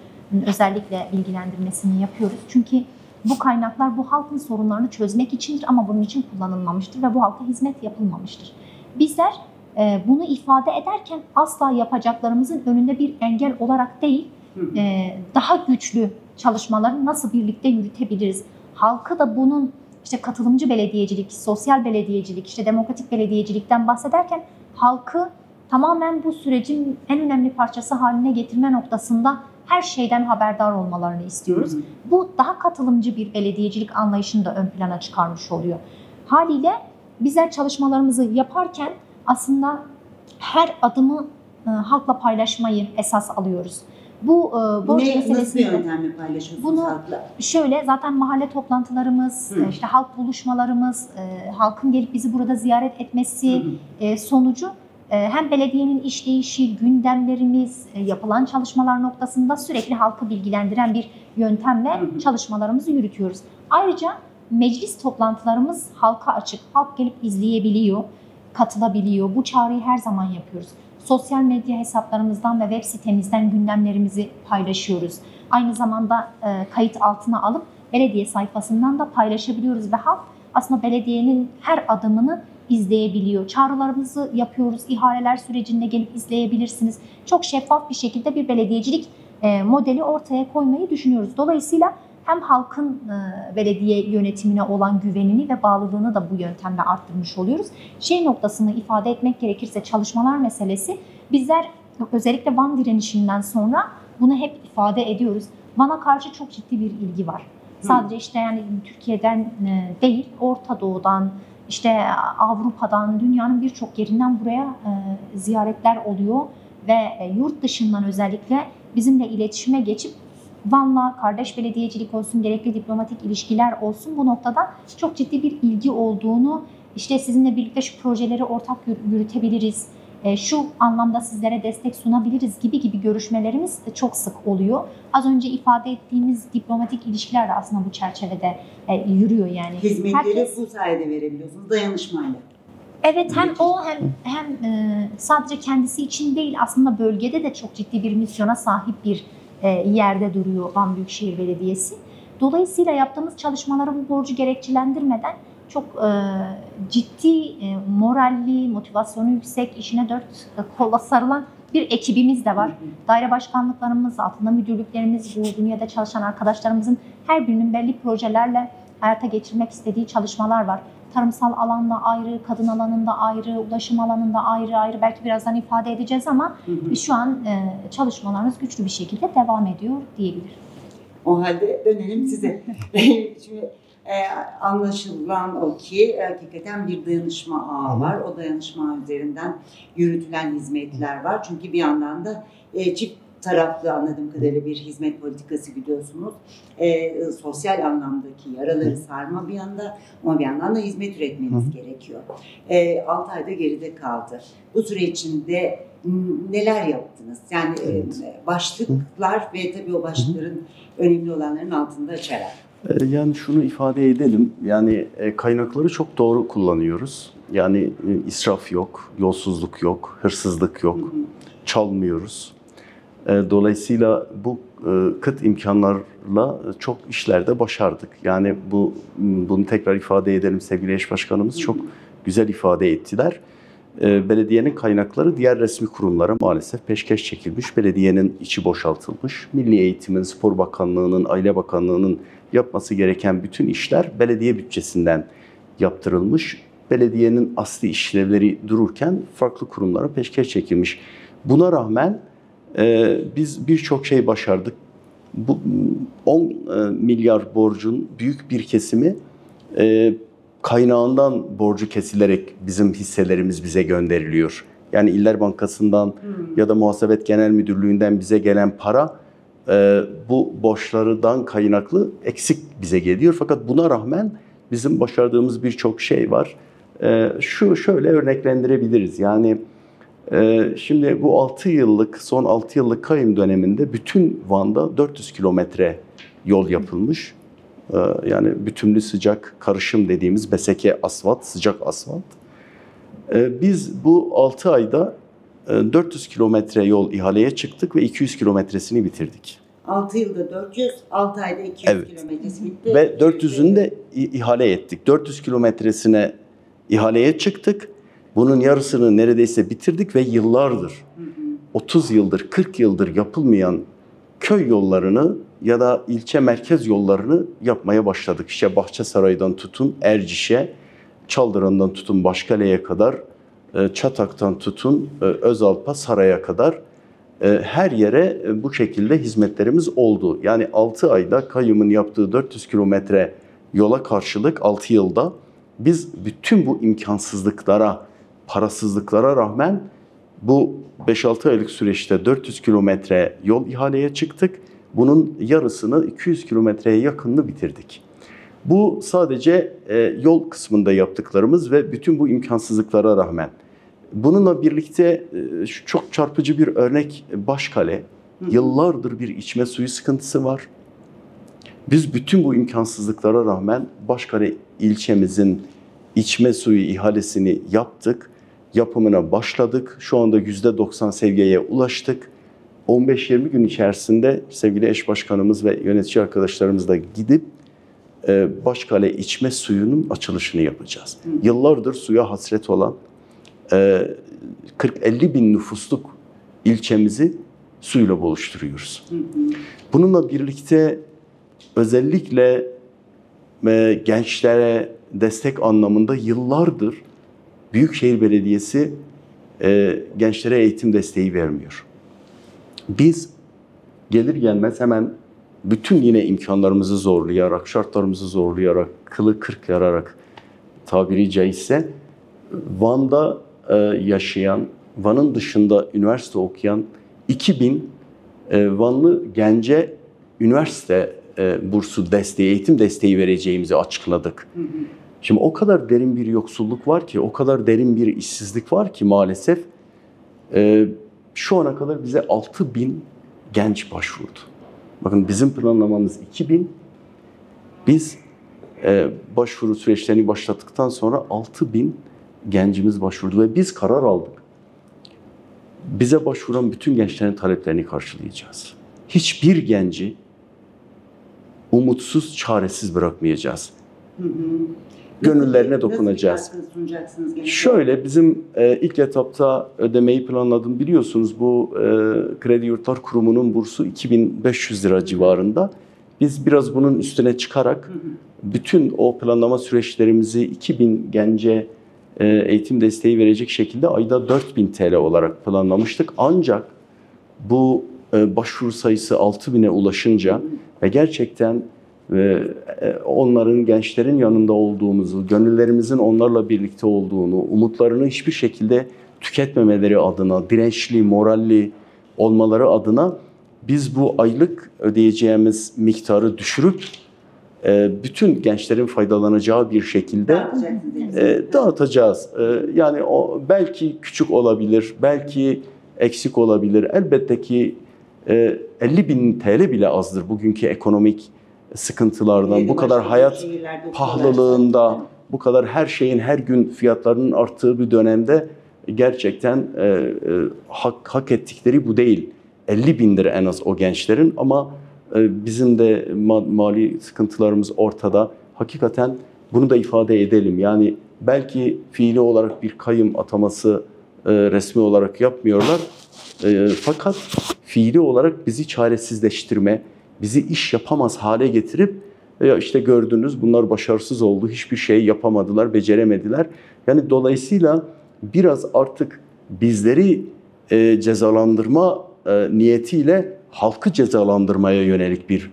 Speaker 2: özellikle bilgilendirmesini yapıyoruz. Çünkü bu kaynaklar bu halkın sorunlarını çözmek içindir ama bunun için kullanılmamıştır ve bu halka hizmet yapılmamıştır. Bizler e, bunu ifade ederken asla yapacaklarımızın önünde bir engel olarak değil, e, daha güçlü çalışmaları nasıl birlikte yürütebiliriz? Halkı da bunun işte katılımcı belediyecilik, sosyal belediyecilik, işte demokratik belediyecilikten bahsederken halkı tamamen bu sürecin en önemli parçası haline getirme noktasında her şeyden haberdar olmalarını istiyoruz. Hı hı. Bu daha katılımcı bir belediyecilik anlayışını da ön plana çıkarmış oluyor. Haliyle bizler çalışmalarımızı yaparken aslında her adımı e, halkla paylaşmayı esas alıyoruz. Bu
Speaker 1: e, borç ne, meselesinde nasıl yöntemle paylaşıyorsunuz bunu halkla?
Speaker 2: Şöyle zaten mahalle toplantılarımız, hı. işte halk buluşmalarımız, e, halkın gelip bizi burada ziyaret etmesi hı. E, sonucu ee, hem belediyenin işleyişi, gündemlerimiz, e, yapılan çalışmalar noktasında sürekli halkı bilgilendiren bir yöntemle çalışmalarımızı yürütüyoruz. Ayrıca meclis toplantılarımız halka açık. Halk gelip izleyebiliyor, katılabiliyor. Bu çağrıyı her zaman yapıyoruz. Sosyal medya hesaplarımızdan ve web sitemizden gündemlerimizi paylaşıyoruz. Aynı zamanda e, kayıt altına alıp belediye sayfasından da paylaşabiliyoruz ve halk aslında belediyenin her adımını izleyebiliyor. Çağrılarımızı yapıyoruz. İhaleler sürecinde gelip izleyebilirsiniz. Çok şeffaf bir şekilde bir belediyecilik e, modeli ortaya koymayı düşünüyoruz. Dolayısıyla hem halkın e, belediye yönetimine olan güvenini ve bağlılığını da bu yöntemle arttırmış oluyoruz. Şey noktasını ifade etmek gerekirse çalışmalar meselesi bizler özellikle Van direnişinden sonra bunu hep ifade ediyoruz. Van'a karşı çok ciddi bir ilgi var. Sadece işte yani Türkiye'den e, değil, Orta Doğu'dan, işte Avrupa'dan, dünyanın birçok yerinden buraya e, ziyaretler oluyor ve yurt dışından özellikle bizimle iletişime geçip Van'la kardeş belediyecilik olsun, gerekli diplomatik ilişkiler olsun bu noktada çok ciddi bir ilgi olduğunu, işte sizinle birlikte şu projeleri ortak yürütebiliriz, e, şu anlamda sizlere destek sunabiliriz gibi gibi görüşmelerimiz çok sık oluyor. Az önce ifade ettiğimiz diplomatik ilişkiler de aslında bu çerçevede e, yürüyor yani.
Speaker 1: Hizmetleri Herkes, bu sayede verebiliyorsunuz dayanışmayla.
Speaker 2: Evet hem o hem hem e, sadece kendisi için değil aslında bölgede de çok ciddi bir misyona sahip bir yerde duruyor Van Büyükşehir Belediyesi. Dolayısıyla yaptığımız çalışmaları bu borcu gerekçelendirmeden çok e, ciddi, e, moralli, motivasyonu yüksek, işine dört e, kolla sarılan bir ekibimiz de var. Daire başkanlıklarımız, altında müdürlüklerimiz, bu dünyada çalışan arkadaşlarımızın her birinin belli projelerle hayata geçirmek istediği çalışmalar var. Tarımsal alanda ayrı, kadın alanında ayrı, ulaşım alanında ayrı ayrı belki birazdan ifade edeceğiz ama hı hı. şu an e, çalışmalarımız güçlü bir şekilde devam ediyor diyebilirim.
Speaker 1: O halde dönelim size. Şimdi e, anlaşılan o ki hakikaten bir dayanışma ağı var. O dayanışma üzerinden yürütülen hizmetler var. Çünkü bir yandan da e, çift taraflı anladığım kadarıyla bir hizmet politikası gidiyorsunuz. E, sosyal anlamdaki yaraları sarma bir yanda ama bir yandan da hizmet üretmeniz
Speaker 3: Hı.
Speaker 1: gerekiyor. E, 6 ayda geride kaldı. Bu süre içinde neler yaptınız? Yani e,
Speaker 3: Evet.
Speaker 1: başlıklar ve tabii o başlıkların önemli olanların altında açarak.
Speaker 3: E, Yani şunu ifade edelim, yani e, kaynakları çok doğru kullanıyoruz. Yani e, israf yok, yolsuzluk yok, hırsızlık yok,
Speaker 1: Hı hı.
Speaker 3: çalmıyoruz. E, Dolayısıyla bu e, kıt imkanlarla çok işlerde başardık. Yani bu bunu tekrar ifade edelim sevgili eş başkanımız çok güzel ifade ettiler. E, Belediyenin kaynakları diğer resmi kurumlara maalesef peşkeş çekilmiş. Belediyenin içi boşaltılmış. Milli Eğitimin, Spor Bakanlığı'nın, Aile Bakanlığı'nın yapması gereken bütün işler belediye bütçesinden yaptırılmış. Belediyenin asli işlevleri dururken farklı kurumlara peşkeş çekilmiş. Buna rağmen e, biz birçok şey başardık. Bu 10 e, milyar borcun büyük bir kesimi e, kaynağından borcu kesilerek bizim hisselerimiz bize gönderiliyor. Yani İller Bankası'ndan ya da Muhasebet Genel Müdürlüğü'nden bize gelen para e, bu borçlardan kaynaklı eksik bize geliyor. Fakat buna rağmen bizim başardığımız birçok şey var. E, şu şöyle örneklendirebiliriz. Yani şimdi bu 6 yıllık, son 6 yıllık kayyum döneminde bütün Van'da 400 kilometre yol yapılmış. E, yani bütünlü sıcak karışım dediğimiz beseke asfalt, sıcak asfalt. E, biz bu 6 ayda e, 400 kilometre yol ihaleye çıktık ve 200 kilometresini bitirdik.
Speaker 1: 6 yılda 400, 6 ayda 200
Speaker 3: Evet.
Speaker 1: kilometresi bitti.
Speaker 3: Ve 400'ünü de ihale ettik. 400 kilometresine ihaleye çıktık. Bunun yarısını neredeyse bitirdik ve yıllardır, 30 yıldır, 40 yıldır yapılmayan köy yollarını ya da ilçe merkez yollarını yapmaya başladık. İşte Bahçesaray'dan tutun Erciş'e, Çaldıran'dan tutun Başkale'ye kadar, e, Çatak'tan tutun e, Özalp'a, Saray'a kadar e, her yere bu şekilde hizmetlerimiz oldu. Yani 6 ayda kayyumun yaptığı 400 kilometre yola karşılık 6 yılda biz bütün bu imkansızlıklara, parasızlıklara rağmen bu 5-6 aylık süreçte 400 kilometre yol ihaleye çıktık. Bunun yarısını 200 kilometreye yakınını bitirdik. Bu sadece e, yol kısmında yaptıklarımız ve bütün bu imkansızlıklara rağmen. Bununla birlikte e, şu çok çarpıcı bir örnek Başkale. Yıllardır bir içme suyu sıkıntısı var. Biz bütün bu imkansızlıklara rağmen Başkale ilçemizin içme suyu ihalesini yaptık. Yapımına başladık. Şu anda %90 seviyeye ulaştık. 15-20 gün içerisinde sevgili eş başkanımız ve yönetici arkadaşlarımızla gidip e, Başkale içme suyunun açılışını yapacağız. Yıllardır suya hasret olan e, 40-50 bin nüfusluk ilçemizi suyla buluşturuyoruz. Bununla birlikte özellikle e, gençlere destek anlamında yıllardır Büyükşehir Belediyesi e, gençlere eğitim desteği vermiyor. Biz gelir gelmez hemen bütün yine imkanlarımızı zorlayarak, şartlarımızı zorlayarak, kılı kırk yararak tabiri caizse Van'da e, yaşayan, Van'ın dışında üniversite okuyan 2000 e, Vanlı gence üniversite e, bursu desteği, eğitim desteği vereceğimizi açıkladık. Şimdi o kadar derin bir yoksulluk var ki, o kadar derin bir işsizlik var ki maalesef e, şu ana kadar bize 6000 genç başvurdu. Bakın bizim planlamamız 2000. Biz e, başvuru süreçlerini başlattıktan sonra 6000 gencimiz başvurdu ve biz karar aldık. Bize başvuran bütün gençlerin taleplerini karşılayacağız. Hiçbir genci umutsuz, çaresiz bırakmayacağız. Gönüllerine
Speaker 1: Nasıl bir
Speaker 3: dokunacağız. Şöyle bizim e, ilk etapta ödemeyi planladım biliyorsunuz bu e, Kredi Yurtlar Kurumu'nun bursu 2500 lira civarında. Biz biraz bunun üstüne çıkarak bütün o planlama süreçlerimizi 2000 gence e, eğitim desteği verecek şekilde ayda 4000 TL olarak planlamıştık. Ancak bu e, başvuru sayısı 6000'e ulaşınca ve gerçekten ve e, onların gençlerin yanında olduğumuzu, gönüllerimizin onlarla birlikte olduğunu, umutlarını hiçbir şekilde tüketmemeleri adına, dirençli, moralli olmaları adına biz bu aylık ödeyeceğimiz miktarı düşürüp e, bütün gençlerin faydalanacağı bir şekilde e, dağıtacağız. Yani o belki küçük olabilir, belki eksik olabilir. Elbette ki e, 50 bin TL bile azdır bugünkü ekonomik sıkıntılardan, bu kadar hayat pahalılığında, bu kadar her şeyin her gün fiyatlarının arttığı bir dönemde gerçekten e, e, hak, hak ettikleri bu değil. 50 bindir en az o gençlerin ama e, bizim de ma- mali sıkıntılarımız ortada. Hakikaten bunu da ifade edelim. Yani belki fiili olarak bir kayım ataması e, resmi olarak yapmıyorlar. E, fakat fiili olarak bizi çaresizleştirme, bizi iş yapamaz hale getirip ya işte gördünüz bunlar başarısız oldu, hiçbir şey yapamadılar, beceremediler. Yani dolayısıyla biraz artık bizleri e, cezalandırma e, niyetiyle halkı cezalandırmaya yönelik bir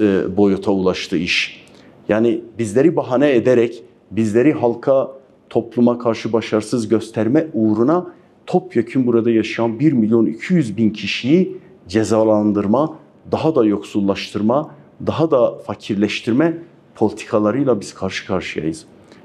Speaker 3: e, boyuta ulaştı iş. Yani bizleri bahane ederek, bizleri halka, topluma karşı başarısız gösterme uğruna topyekun burada yaşayan 1 milyon 200 bin kişiyi cezalandırma, daha da yoksullaştırma, daha da fakirleştirme politikalarıyla biz karşı karşıyayız.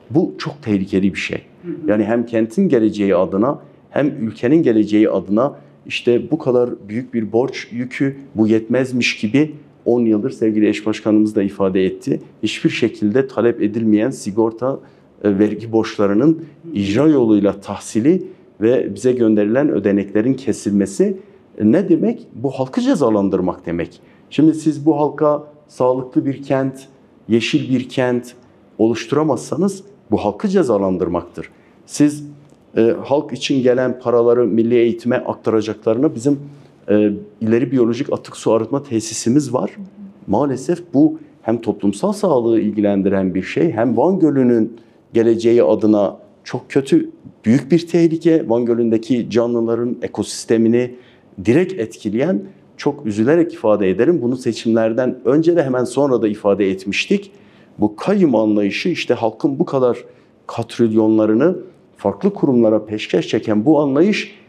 Speaker 3: Bu çok tehlikeli bir şey. Yani hem kentin geleceği adına hem ülkenin geleceği adına işte bu kadar büyük bir borç yükü bu yetmezmiş gibi 10 yıldır sevgili eş başkanımız da ifade etti. Hiçbir şekilde talep edilmeyen sigorta e, vergi borçlarının icra yoluyla tahsili ve bize gönderilen ödeneklerin kesilmesi ne demek? Bu halkı cezalandırmak demek. Şimdi siz bu halka sağlıklı bir kent, yeşil bir kent oluşturamazsanız bu halkı cezalandırmaktır. Siz e, halk için gelen paraları milli eğitime aktaracaklarına bizim e, ileri biyolojik atık su arıtma tesisimiz var. Maalesef bu hem toplumsal sağlığı ilgilendiren bir şey hem Van Gölü'nün geleceği adına çok kötü, büyük bir tehlike. Van Gölü'ndeki canlıların ekosistemini direkt etkileyen çok üzülerek ifade ederim. Bunu seçimlerden önce de hemen sonra da ifade etmiştik. Bu kayyum anlayışı işte halkın bu kadar katrilyonlarını farklı kurumlara peşkeş çeken bu anlayış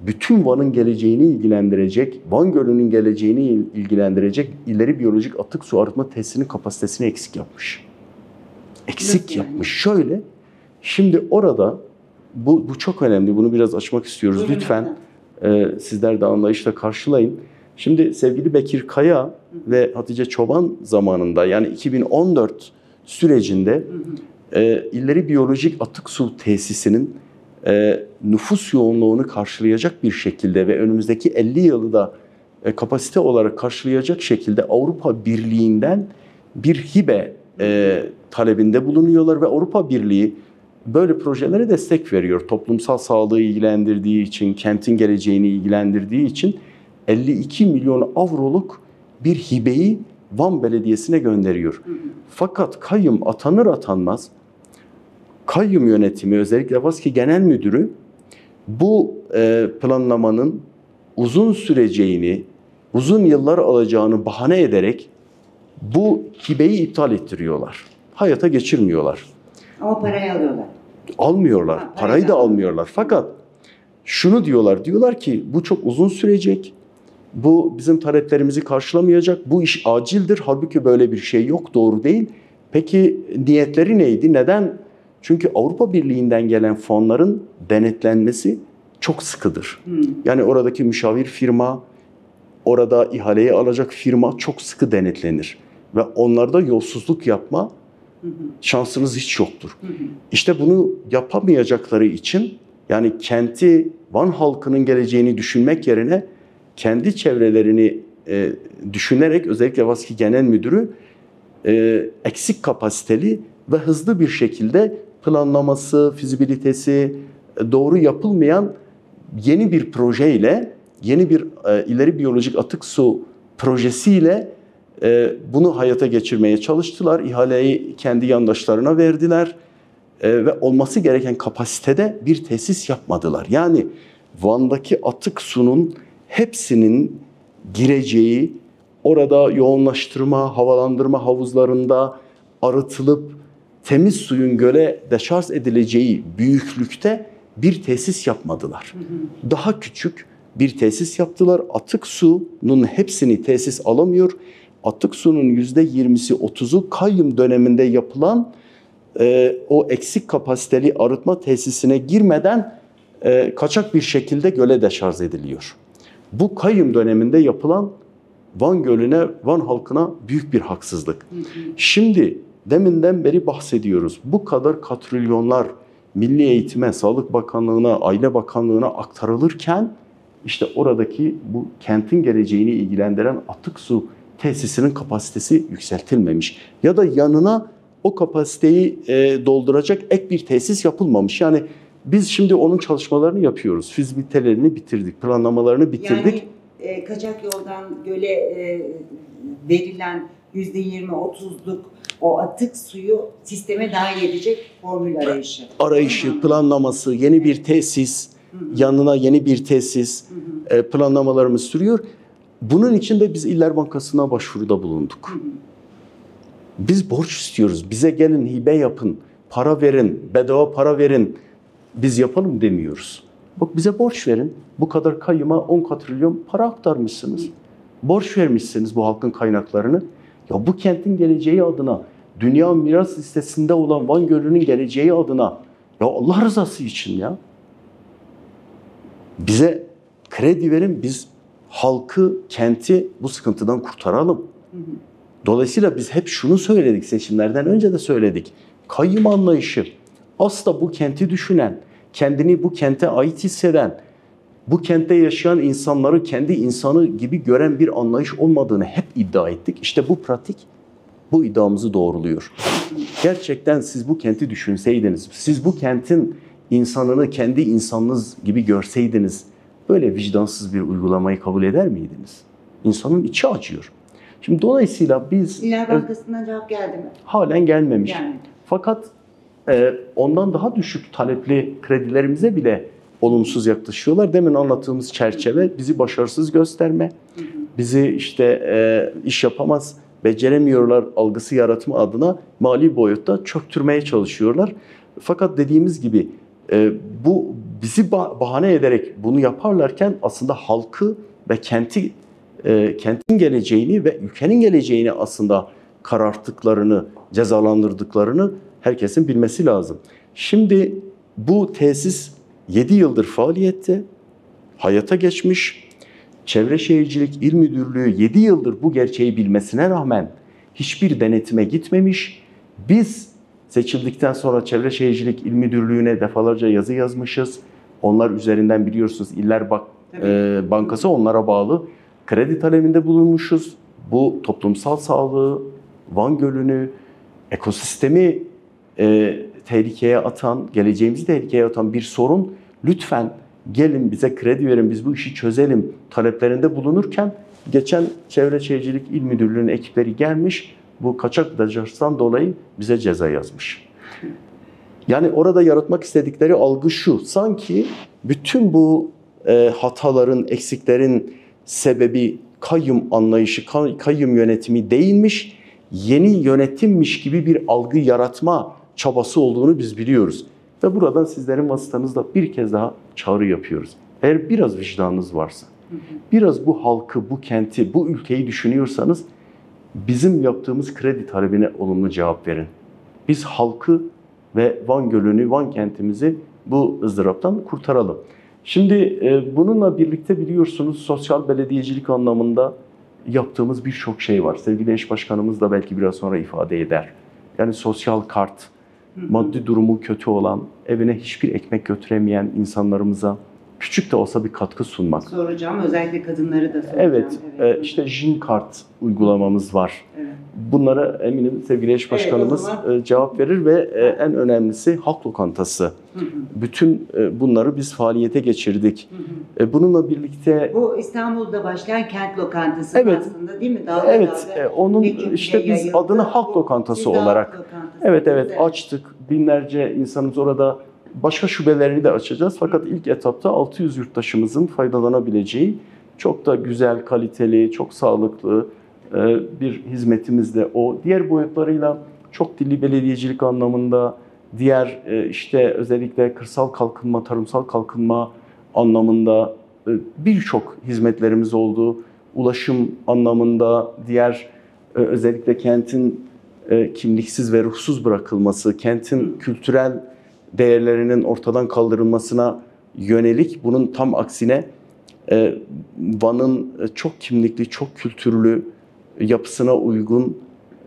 Speaker 3: bütün Van'ın geleceğini ilgilendirecek, Van Gölü'nün geleceğini ilgilendirecek ileri biyolojik atık su arıtma tesisinin kapasitesini eksik yapmış. Eksik
Speaker 1: Nasıl yani?
Speaker 3: yapmış. Şöyle, şimdi orada bu, bu çok önemli. Bunu biraz açmak istiyoruz.
Speaker 1: Buyurun
Speaker 3: Lütfen. E, sizler de anlayışla karşılayın. Şimdi sevgili Bekir Kaya ve Hatice Çoban zamanında yani 2014 sürecinde e, ileri biyolojik atık su tesisinin e, nüfus yoğunluğunu karşılayacak bir şekilde ve önümüzdeki 50 yılı da e, kapasite olarak karşılayacak şekilde Avrupa Birliği'nden bir hibe e, talebinde bulunuyorlar ve Avrupa Birliği böyle projelere destek veriyor. Toplumsal sağlığı ilgilendirdiği için, kentin geleceğini ilgilendirdiği için 52 milyon avroluk bir hibeyi Van Belediyesi'ne gönderiyor. Fakat kayyum atanır atanmaz kayyum yönetimi özellikle VASKİ Genel Müdürü bu e, planlamanın uzun süreceğini, uzun yıllar alacağını bahane ederek bu hibeyi iptal ettiriyorlar. Hayata geçirmiyorlar.
Speaker 1: Ama parayı alıyorlar.
Speaker 3: Almıyorlar.
Speaker 1: Ha,
Speaker 3: Parayı da almıyorlar. Fakat şunu diyorlar. Diyorlar ki bu çok uzun sürecek. Bu bizim taleplerimizi karşılamayacak. Bu iş acildir. Halbuki böyle bir şey yok. Doğru değil. Peki niyetleri neydi? Neden? Çünkü Avrupa Birliği'nden gelen fonların denetlenmesi çok sıkıdır.
Speaker 1: Hmm.
Speaker 3: Yani oradaki müşavir firma, orada ihaleyi alacak firma çok sıkı denetlenir. Ve onlarda yolsuzluk yapma. Şansınız hiç yoktur. İşte bunu yapamayacakları için yani kenti Van halkının geleceğini düşünmek yerine kendi çevrelerini e, düşünerek özellikle Vaski Genel Müdürü e, eksik kapasiteli ve hızlı bir şekilde planlaması, fizibilitesi e, doğru yapılmayan yeni bir projeyle, yeni bir e, ileri biyolojik atık su projesiyle bunu hayata geçirmeye çalıştılar. İhaleyi kendi yandaşlarına verdiler E, ve olması gereken kapasitede bir tesis yapmadılar. Yani Van'daki atık sunun hepsinin gireceği, orada yoğunlaştırma, havalandırma havuzlarında arıtılıp temiz suyun göle deşarj edileceği büyüklükte bir tesis yapmadılar. Daha küçük, bir tesis yaptılar. Atık suyun hepsini tesis alamıyor. Atık suyunun %20'si 30'u kayyum döneminde yapılan e, o eksik kapasiteli arıtma tesisine girmeden e, kaçak bir şekilde göle deşarj ediliyor. Bu kayyum döneminde yapılan Van Gölü'ne, Van halkına büyük bir haksızlık. Şimdi deminden beri bahsediyoruz. Bu kadar katrilyonlar Milli Eğitime, Sağlık Bakanlığı'na, Aile Bakanlığı'na aktarılırken işte oradaki bu kentin geleceğini ilgilendiren atık su tesisinin kapasitesi yükseltilmemiş. Ya da yanına o kapasiteyi e, dolduracak ek bir tesis yapılmamış. Yani biz şimdi onun çalışmalarını yapıyoruz. Fizibilitelerini bitirdik, planlamalarını bitirdik.
Speaker 1: Yani e, kaçak yoldan göle e, verilen %20-30'luk o atık suyu sisteme dahil edecek formül arayışı.
Speaker 3: Arayışı, planlaması, yeni bir tesis, yanına yeni bir tesis e, planlamalarımız sürüyor. Bunun için de biz İller Bankası'na başvuruda bulunduk. Biz borç istiyoruz. Bize gelin hibe yapın, para verin, bedava para verin. Biz yapalım demiyoruz. Bak bize borç verin. Bu kadar kayyıma 10 katrilyon para aktarmışsınız. Borç vermişsiniz bu halkın kaynaklarını. Ya bu kentin geleceği adına, dünya miras listesinde olan Van Gölü'nün geleceği adına ya Allah rızası için ya. Bize kredi verin biz halkı, kenti bu sıkıntıdan kurtaralım. Dolayısıyla biz hep şunu söyledik seçimlerden önce de söyledik. Kayyum anlayışı asla bu kenti düşünen, kendini bu kente ait hisseden, bu kentte yaşayan insanları kendi insanı gibi gören bir anlayış olmadığını hep iddia ettik. İşte bu pratik bu iddiamızı doğruluyor. Gerçekten siz bu kenti düşünseydiniz, siz bu kentin insanını kendi insanınız gibi görseydiniz, böyle vicdansız bir uygulamayı kabul eder miydiniz? İnsanın içi acıyor. Şimdi dolayısıyla biz
Speaker 1: İller Bankası'ndan cevap geldi mi?
Speaker 3: halen gelmemiş.
Speaker 1: Gelmedi.
Speaker 3: Fakat e, ondan daha düşük talepli kredilerimize bile olumsuz yaklaşıyorlar. Demin anlattığımız çerçeve bizi başarısız gösterme, bizi işte e, iş yapamaz, beceremiyorlar algısı yaratma adına mali boyutta çöktürmeye çalışıyorlar. Fakat dediğimiz gibi e, bu bizi ba- bahane ederek bunu yaparlarken aslında halkı ve kenti e, kentin geleceğini ve ülkenin geleceğini aslında kararttıklarını, cezalandırdıklarını herkesin bilmesi lazım. Şimdi bu tesis 7 yıldır faaliyette, hayata geçmiş. Çevre Şehircilik İl Müdürlüğü 7 yıldır bu gerçeği bilmesine rağmen hiçbir denetime gitmemiş. Biz seçildikten sonra Çevre Şehircilik İl Müdürlüğü'ne defalarca yazı yazmışız. Onlar üzerinden biliyorsunuz İller Bak e, Bankası onlara bağlı kredi talebinde bulunmuşuz. Bu toplumsal sağlığı, Van Gölü'nü, ekosistemi e, tehlikeye atan, geleceğimizi tehlikeye atan bir sorun. Lütfen gelin bize kredi verin, biz bu işi çözelim taleplerinde bulunurken geçen Çevre Şehircilik İl Müdürlüğü'nün ekipleri gelmiş, bu kaçak dejarstan dolayı bize ceza yazmış. Yani orada yaratmak istedikleri algı şu, sanki bütün bu e, hataların, eksiklerin sebebi kayyum anlayışı, kay- kayyum yönetimi değilmiş, yeni yönetimmiş gibi bir algı yaratma çabası olduğunu biz biliyoruz. Ve buradan sizlerin vasıtanızla bir kez daha çağrı yapıyoruz. Eğer biraz vicdanınız varsa, biraz bu halkı, bu kenti, bu ülkeyi düşünüyorsanız bizim yaptığımız kredi talebine olumlu cevap verin. Biz halkı ve Van Gölü'nü, Van kentimizi bu ızdıraptan kurtaralım. Şimdi e, bununla birlikte biliyorsunuz sosyal belediyecilik anlamında yaptığımız birçok şey var. Sevgili eş başkanımız da belki biraz sonra ifade eder. Yani sosyal kart, maddi durumu kötü olan, evine hiçbir ekmek götüremeyen insanlarımıza küçük de olsa bir katkı sunmak.
Speaker 1: Soracağım. Özellikle kadınları da soracağım.
Speaker 3: Evet, e, işte Jin Kart uygulamamız var.
Speaker 1: Evet.
Speaker 3: Bunlara eminim sevgili eş başkanımız
Speaker 1: zaman-
Speaker 3: e, cevap verir ve e, en önemlisi halk lokantası.
Speaker 1: Hı hı,
Speaker 3: Bütün e, bunları biz faaliyete geçirdik.
Speaker 1: hı hı.
Speaker 3: E, Bununla birlikte
Speaker 1: Bu İstanbul'da başlayan kent lokantası
Speaker 3: Evet.
Speaker 1: aslında değil mi? Dalga
Speaker 3: evet
Speaker 1: dalga
Speaker 3: onun
Speaker 1: ekibine
Speaker 3: işte biz
Speaker 1: yayıldı.
Speaker 3: adını halk lokantası
Speaker 1: de halk
Speaker 3: olarak
Speaker 1: lokantası
Speaker 3: Evet evet açtık. Binlerce insanımız orada başka şubelerini de açacağız. Fakat ilk etapta 600 yurttaşımızın faydalanabileceği çok da güzel, kaliteli, çok sağlıklı e, bir hizmetimiz de o. Diğer boyutlarıyla çok dilli belediyecilik anlamında, diğer e, işte özellikle kırsal kalkınma, tarımsal kalkınma anlamında e, birçok hizmetlerimiz oldu. Ulaşım anlamında diğer özellikle kentin kimliksiz ve ruhsuz bırakılması, kentin kültürel değerlerinin ortadan kaldırılmasına yönelik bunun tam aksine e, Van'ın e, çok kimlikli, çok kültürlü yapısına uygun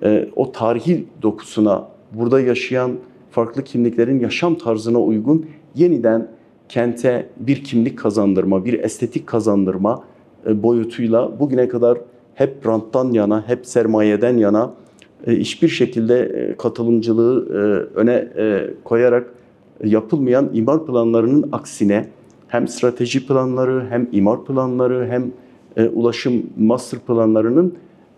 Speaker 3: e, o tarihi dokusuna, burada yaşayan farklı kimliklerin yaşam tarzına uygun yeniden kente bir kimlik kazandırma, bir estetik kazandırma boyutuyla bugüne kadar hep ranttan yana, hep sermayeden yana hiçbir şekilde katılımcılığı öne koyarak yapılmayan imar planlarının aksine hem strateji planları hem imar planları hem e, ulaşım master planlarının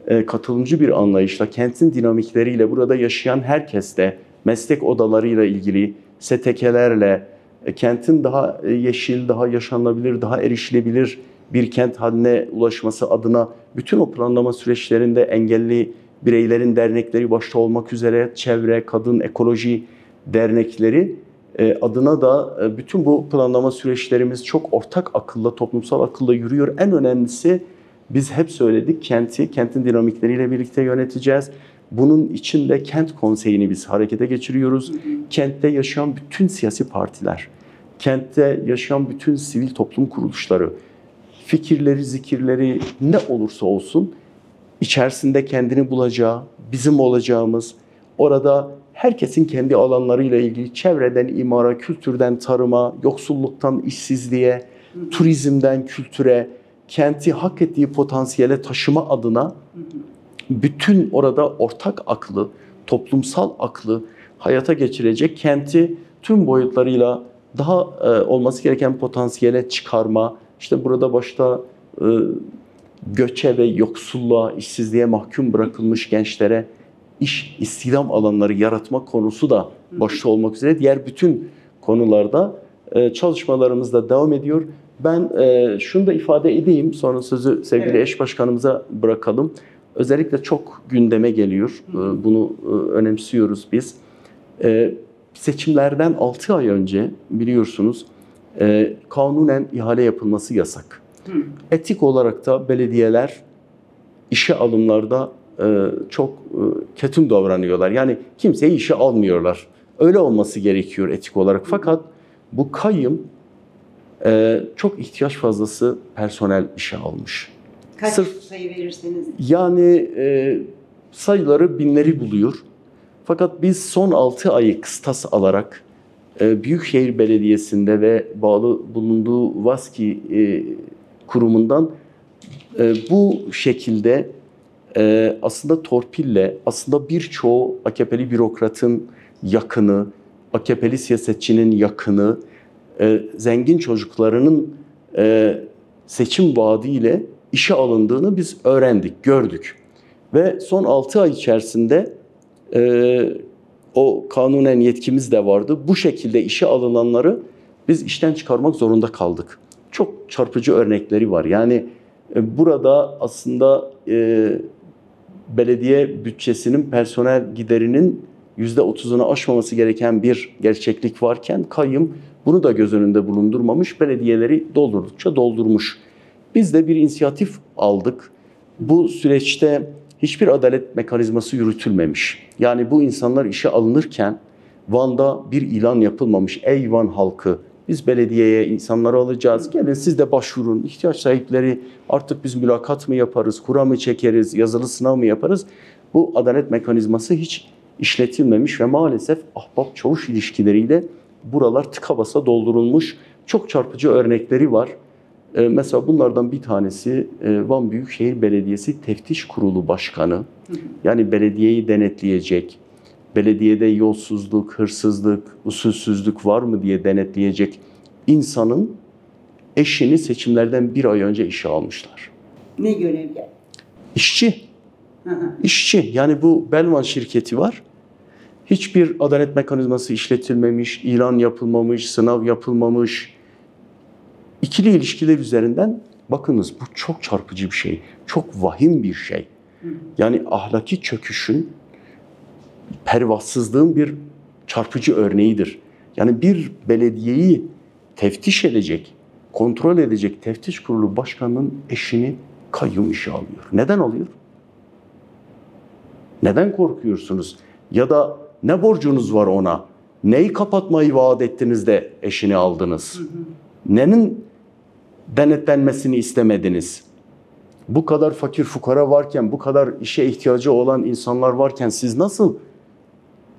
Speaker 3: e, katılımcı bir anlayışla kentin dinamikleriyle burada yaşayan herkesle meslek odalarıyla ilgili STK'lerle e, kentin daha e, yeşil, daha yaşanabilir, daha erişilebilir bir kent haline ulaşması adına bütün o planlama süreçlerinde engelli bireylerin dernekleri başta olmak üzere çevre, kadın, ekoloji dernekleri adına da e, bütün bu planlama süreçlerimiz çok ortak akılla, toplumsal akılla yürüyor. En önemlisi biz hep söyledik kenti, kentin dinamikleriyle birlikte yöneteceğiz. Bunun için de kent konseyini biz harekete geçiriyoruz. Kentte yaşayan bütün siyasi partiler, kentte yaşayan bütün sivil toplum kuruluşları, fikirleri, zikirleri ne olursa olsun içerisinde kendini bulacağı, bizim olacağımız, orada herkesin kendi alanlarıyla ilgili çevreden imara, kültürden tarıma, yoksulluktan işsizliğe, turizmden kültüre, kenti hak ettiği potansiyele taşıma adına bütün orada ortak aklı, toplumsal aklı hayata geçirecek kenti tüm boyutlarıyla daha e, olması gereken potansiyele çıkarma, işte burada başta e, göçe ve yoksulluğa, işsizliğe mahkum bırakılmış gençlere iş, istihdam alanları yaratma konusu da başta olmak üzere diğer bütün konularda e, çalışmalarımız da devam ediyor. Ben e, şunu da ifade edeyim, sonra sözü sevgili
Speaker 1: Evet.
Speaker 3: eş başkanımıza bırakalım. Özellikle çok gündeme geliyor, E, bunu önemsiyoruz biz. Seçimlerden 6 ay önce biliyorsunuz kanunen ihale yapılması yasak. Etik olarak da belediyeler işe alımlarda çok e, ketum davranıyorlar. Yani kimseyi işe almıyorlar. Öyle olması gerekiyor etik olarak. Fakat bu kayım e, çok ihtiyaç fazlası personel işe almış.
Speaker 1: Kaç
Speaker 3: Sırf-
Speaker 1: sayı verirseniz.
Speaker 3: Yani e, sayıları binleri buluyor. Fakat biz son 6 ayı kıstas alarak e, Büyükşehir Belediyesi'nde ve bağlı bulunduğu VASKİ e, kurumundan e, bu şekilde e, aslında torpille, aslında birçoğu AKP'li bürokratın yakını, AKP'li siyasetçinin yakını, e, zengin çocuklarının e, seçim vaadiyle işe alındığını biz öğrendik, gördük. Ve son 6 ay içerisinde e, o kanunen yetkimiz de vardı. Bu şekilde işe alınanları biz işten çıkarmak zorunda kaldık. Çok çarpıcı örnekleri var. Yani e, burada aslında e, belediye bütçesinin personel giderinin %30'unu aşmaması gereken bir gerçeklik varken kayyım bunu da göz önünde bulundurmamış, belediyeleri doldurdukça doldurmuş. Biz de bir inisiyatif aldık. Bu süreçte hiçbir adalet mekanizması yürütülmemiş. Yani bu insanlar işe alınırken Van'da bir ilan yapılmamış. Ey Van halkı biz belediyeye insanları alacağız. Gelin siz de başvurun. İhtiyaç sahipleri artık biz mülakat mı yaparız, kura mı çekeriz, yazılı sınav mı yaparız? Bu adalet mekanizması hiç işletilmemiş ve maalesef ahbap çavuş ilişkileriyle buralar tıka basa doldurulmuş. Çok çarpıcı örnekleri var. Ee, mesela bunlardan bir tanesi e, Van Büyükşehir Belediyesi Teftiş Kurulu Başkanı. Yani belediyeyi denetleyecek, belediyede yolsuzluk, hırsızlık, usulsüzlük var mı diye denetleyecek insanın eşini seçimlerden bir ay önce işe almışlar.
Speaker 1: Ne görevli?
Speaker 3: İşçi,
Speaker 1: Hı hı.
Speaker 3: işçi. Yani bu Belvan şirketi var. Hiçbir adalet mekanizması işletilmemiş, ilan yapılmamış, sınav yapılmamış. İkili ilişkiler üzerinden bakınız bu çok çarpıcı bir şey. Çok vahim bir şey. Yani ahlaki çöküşün pervasızlığın bir çarpıcı örneğidir. Yani bir belediyeyi teftiş edecek, kontrol edecek teftiş kurulu başkanının eşini kayyum işe alıyor. Neden alıyor? Neden korkuyorsunuz? Ya da ne borcunuz var ona? Neyi kapatmayı vaat ettiniz de eşini aldınız? Nenin denetlenmesini istemediniz? Bu kadar fakir fukara varken, bu kadar işe ihtiyacı olan insanlar varken siz nasıl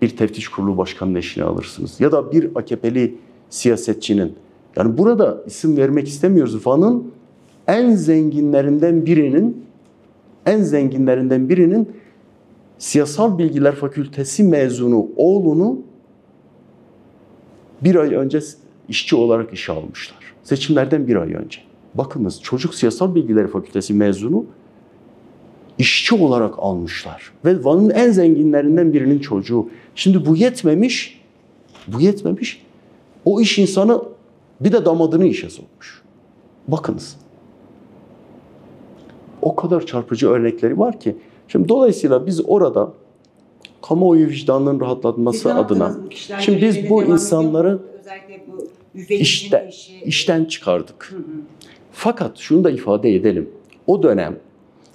Speaker 3: bir teftiş kurulu başkanının eşini alırsınız? Ya da bir AKP'li siyasetçinin. Yani burada isim vermek istemiyoruz. Van'ın en zenginlerinden birinin en zenginlerinden birinin Siyasal Bilgiler Fakültesi mezunu oğlunu bir ay önce işçi olarak işe almışlar. Seçimlerden bir ay önce. Bakınız çocuk Siyasal Bilgiler Fakültesi mezunu işçi olarak almışlar. Ve Van'ın en zenginlerinden birinin çocuğu. Şimdi bu yetmemiş, bu yetmemiş. O iş insanı bir de damadını işe sokmuş. Bakınız. O kadar çarpıcı örnekleri var ki. Şimdi dolayısıyla biz orada kamuoyu vicdanının rahatlatması
Speaker 1: ne
Speaker 3: adına şimdi biz bu insanları
Speaker 1: bu
Speaker 3: işte-
Speaker 1: eşi.
Speaker 3: işten çıkardık.
Speaker 1: Hı hı.
Speaker 3: Fakat şunu da ifade edelim. O dönem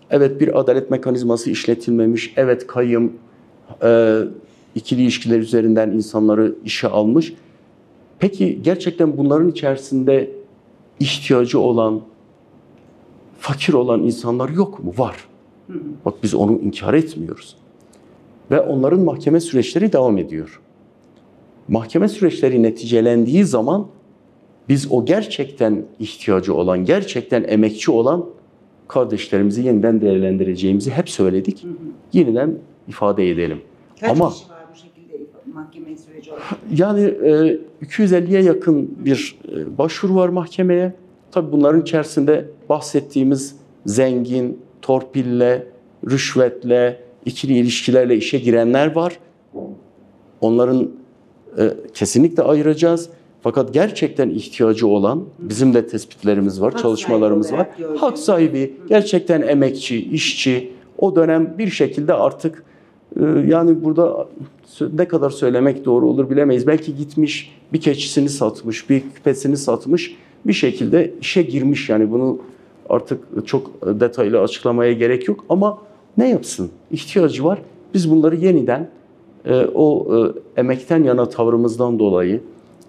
Speaker 3: evet bir adalet mekanizması işletilmemiş, evet kayyım e, ikili ilişkiler üzerinden insanları işe almış. Peki gerçekten bunların içerisinde ihtiyacı olan, fakir olan insanlar yok mu? Var. Bak biz onu inkar etmiyoruz. Ve onların mahkeme süreçleri devam ediyor. Mahkeme süreçleri neticelendiği zaman biz o gerçekten ihtiyacı olan, gerçekten emekçi olan kardeşlerimizi yeniden değerlendireceğimizi hep söyledik.
Speaker 1: Hı hı.
Speaker 3: Yeniden ifade edelim.
Speaker 1: Kaç
Speaker 3: Ama-
Speaker 1: kişi var mahkeme süreci olarak?
Speaker 3: Yani e, 250'ye yakın bir e, başvuru var mahkemeye. Tabii bunların içerisinde bahsettiğimiz zengin, torpille, rüşvetle, ikili ilişkilerle işe girenler var. Onların e, kesinlikle ayıracağız. Fakat gerçekten ihtiyacı olan bizim de tespitlerimiz var,
Speaker 1: Hak
Speaker 3: çalışmalarımız var.
Speaker 1: gördüğünüz-
Speaker 3: Hak sahibi, gerçekten emekçi, işçi o dönem bir şekilde artık yani burada ne kadar söylemek doğru olur bilemeyiz. Belki gitmiş bir keçisini satmış, bir küpesini satmış bir şekilde işe girmiş yani bunu artık çok detaylı açıklamaya gerek yok ama ne yapsın? İhtiyacı var. Biz bunları yeniden e, o e, emekten yana tavrımızdan dolayı,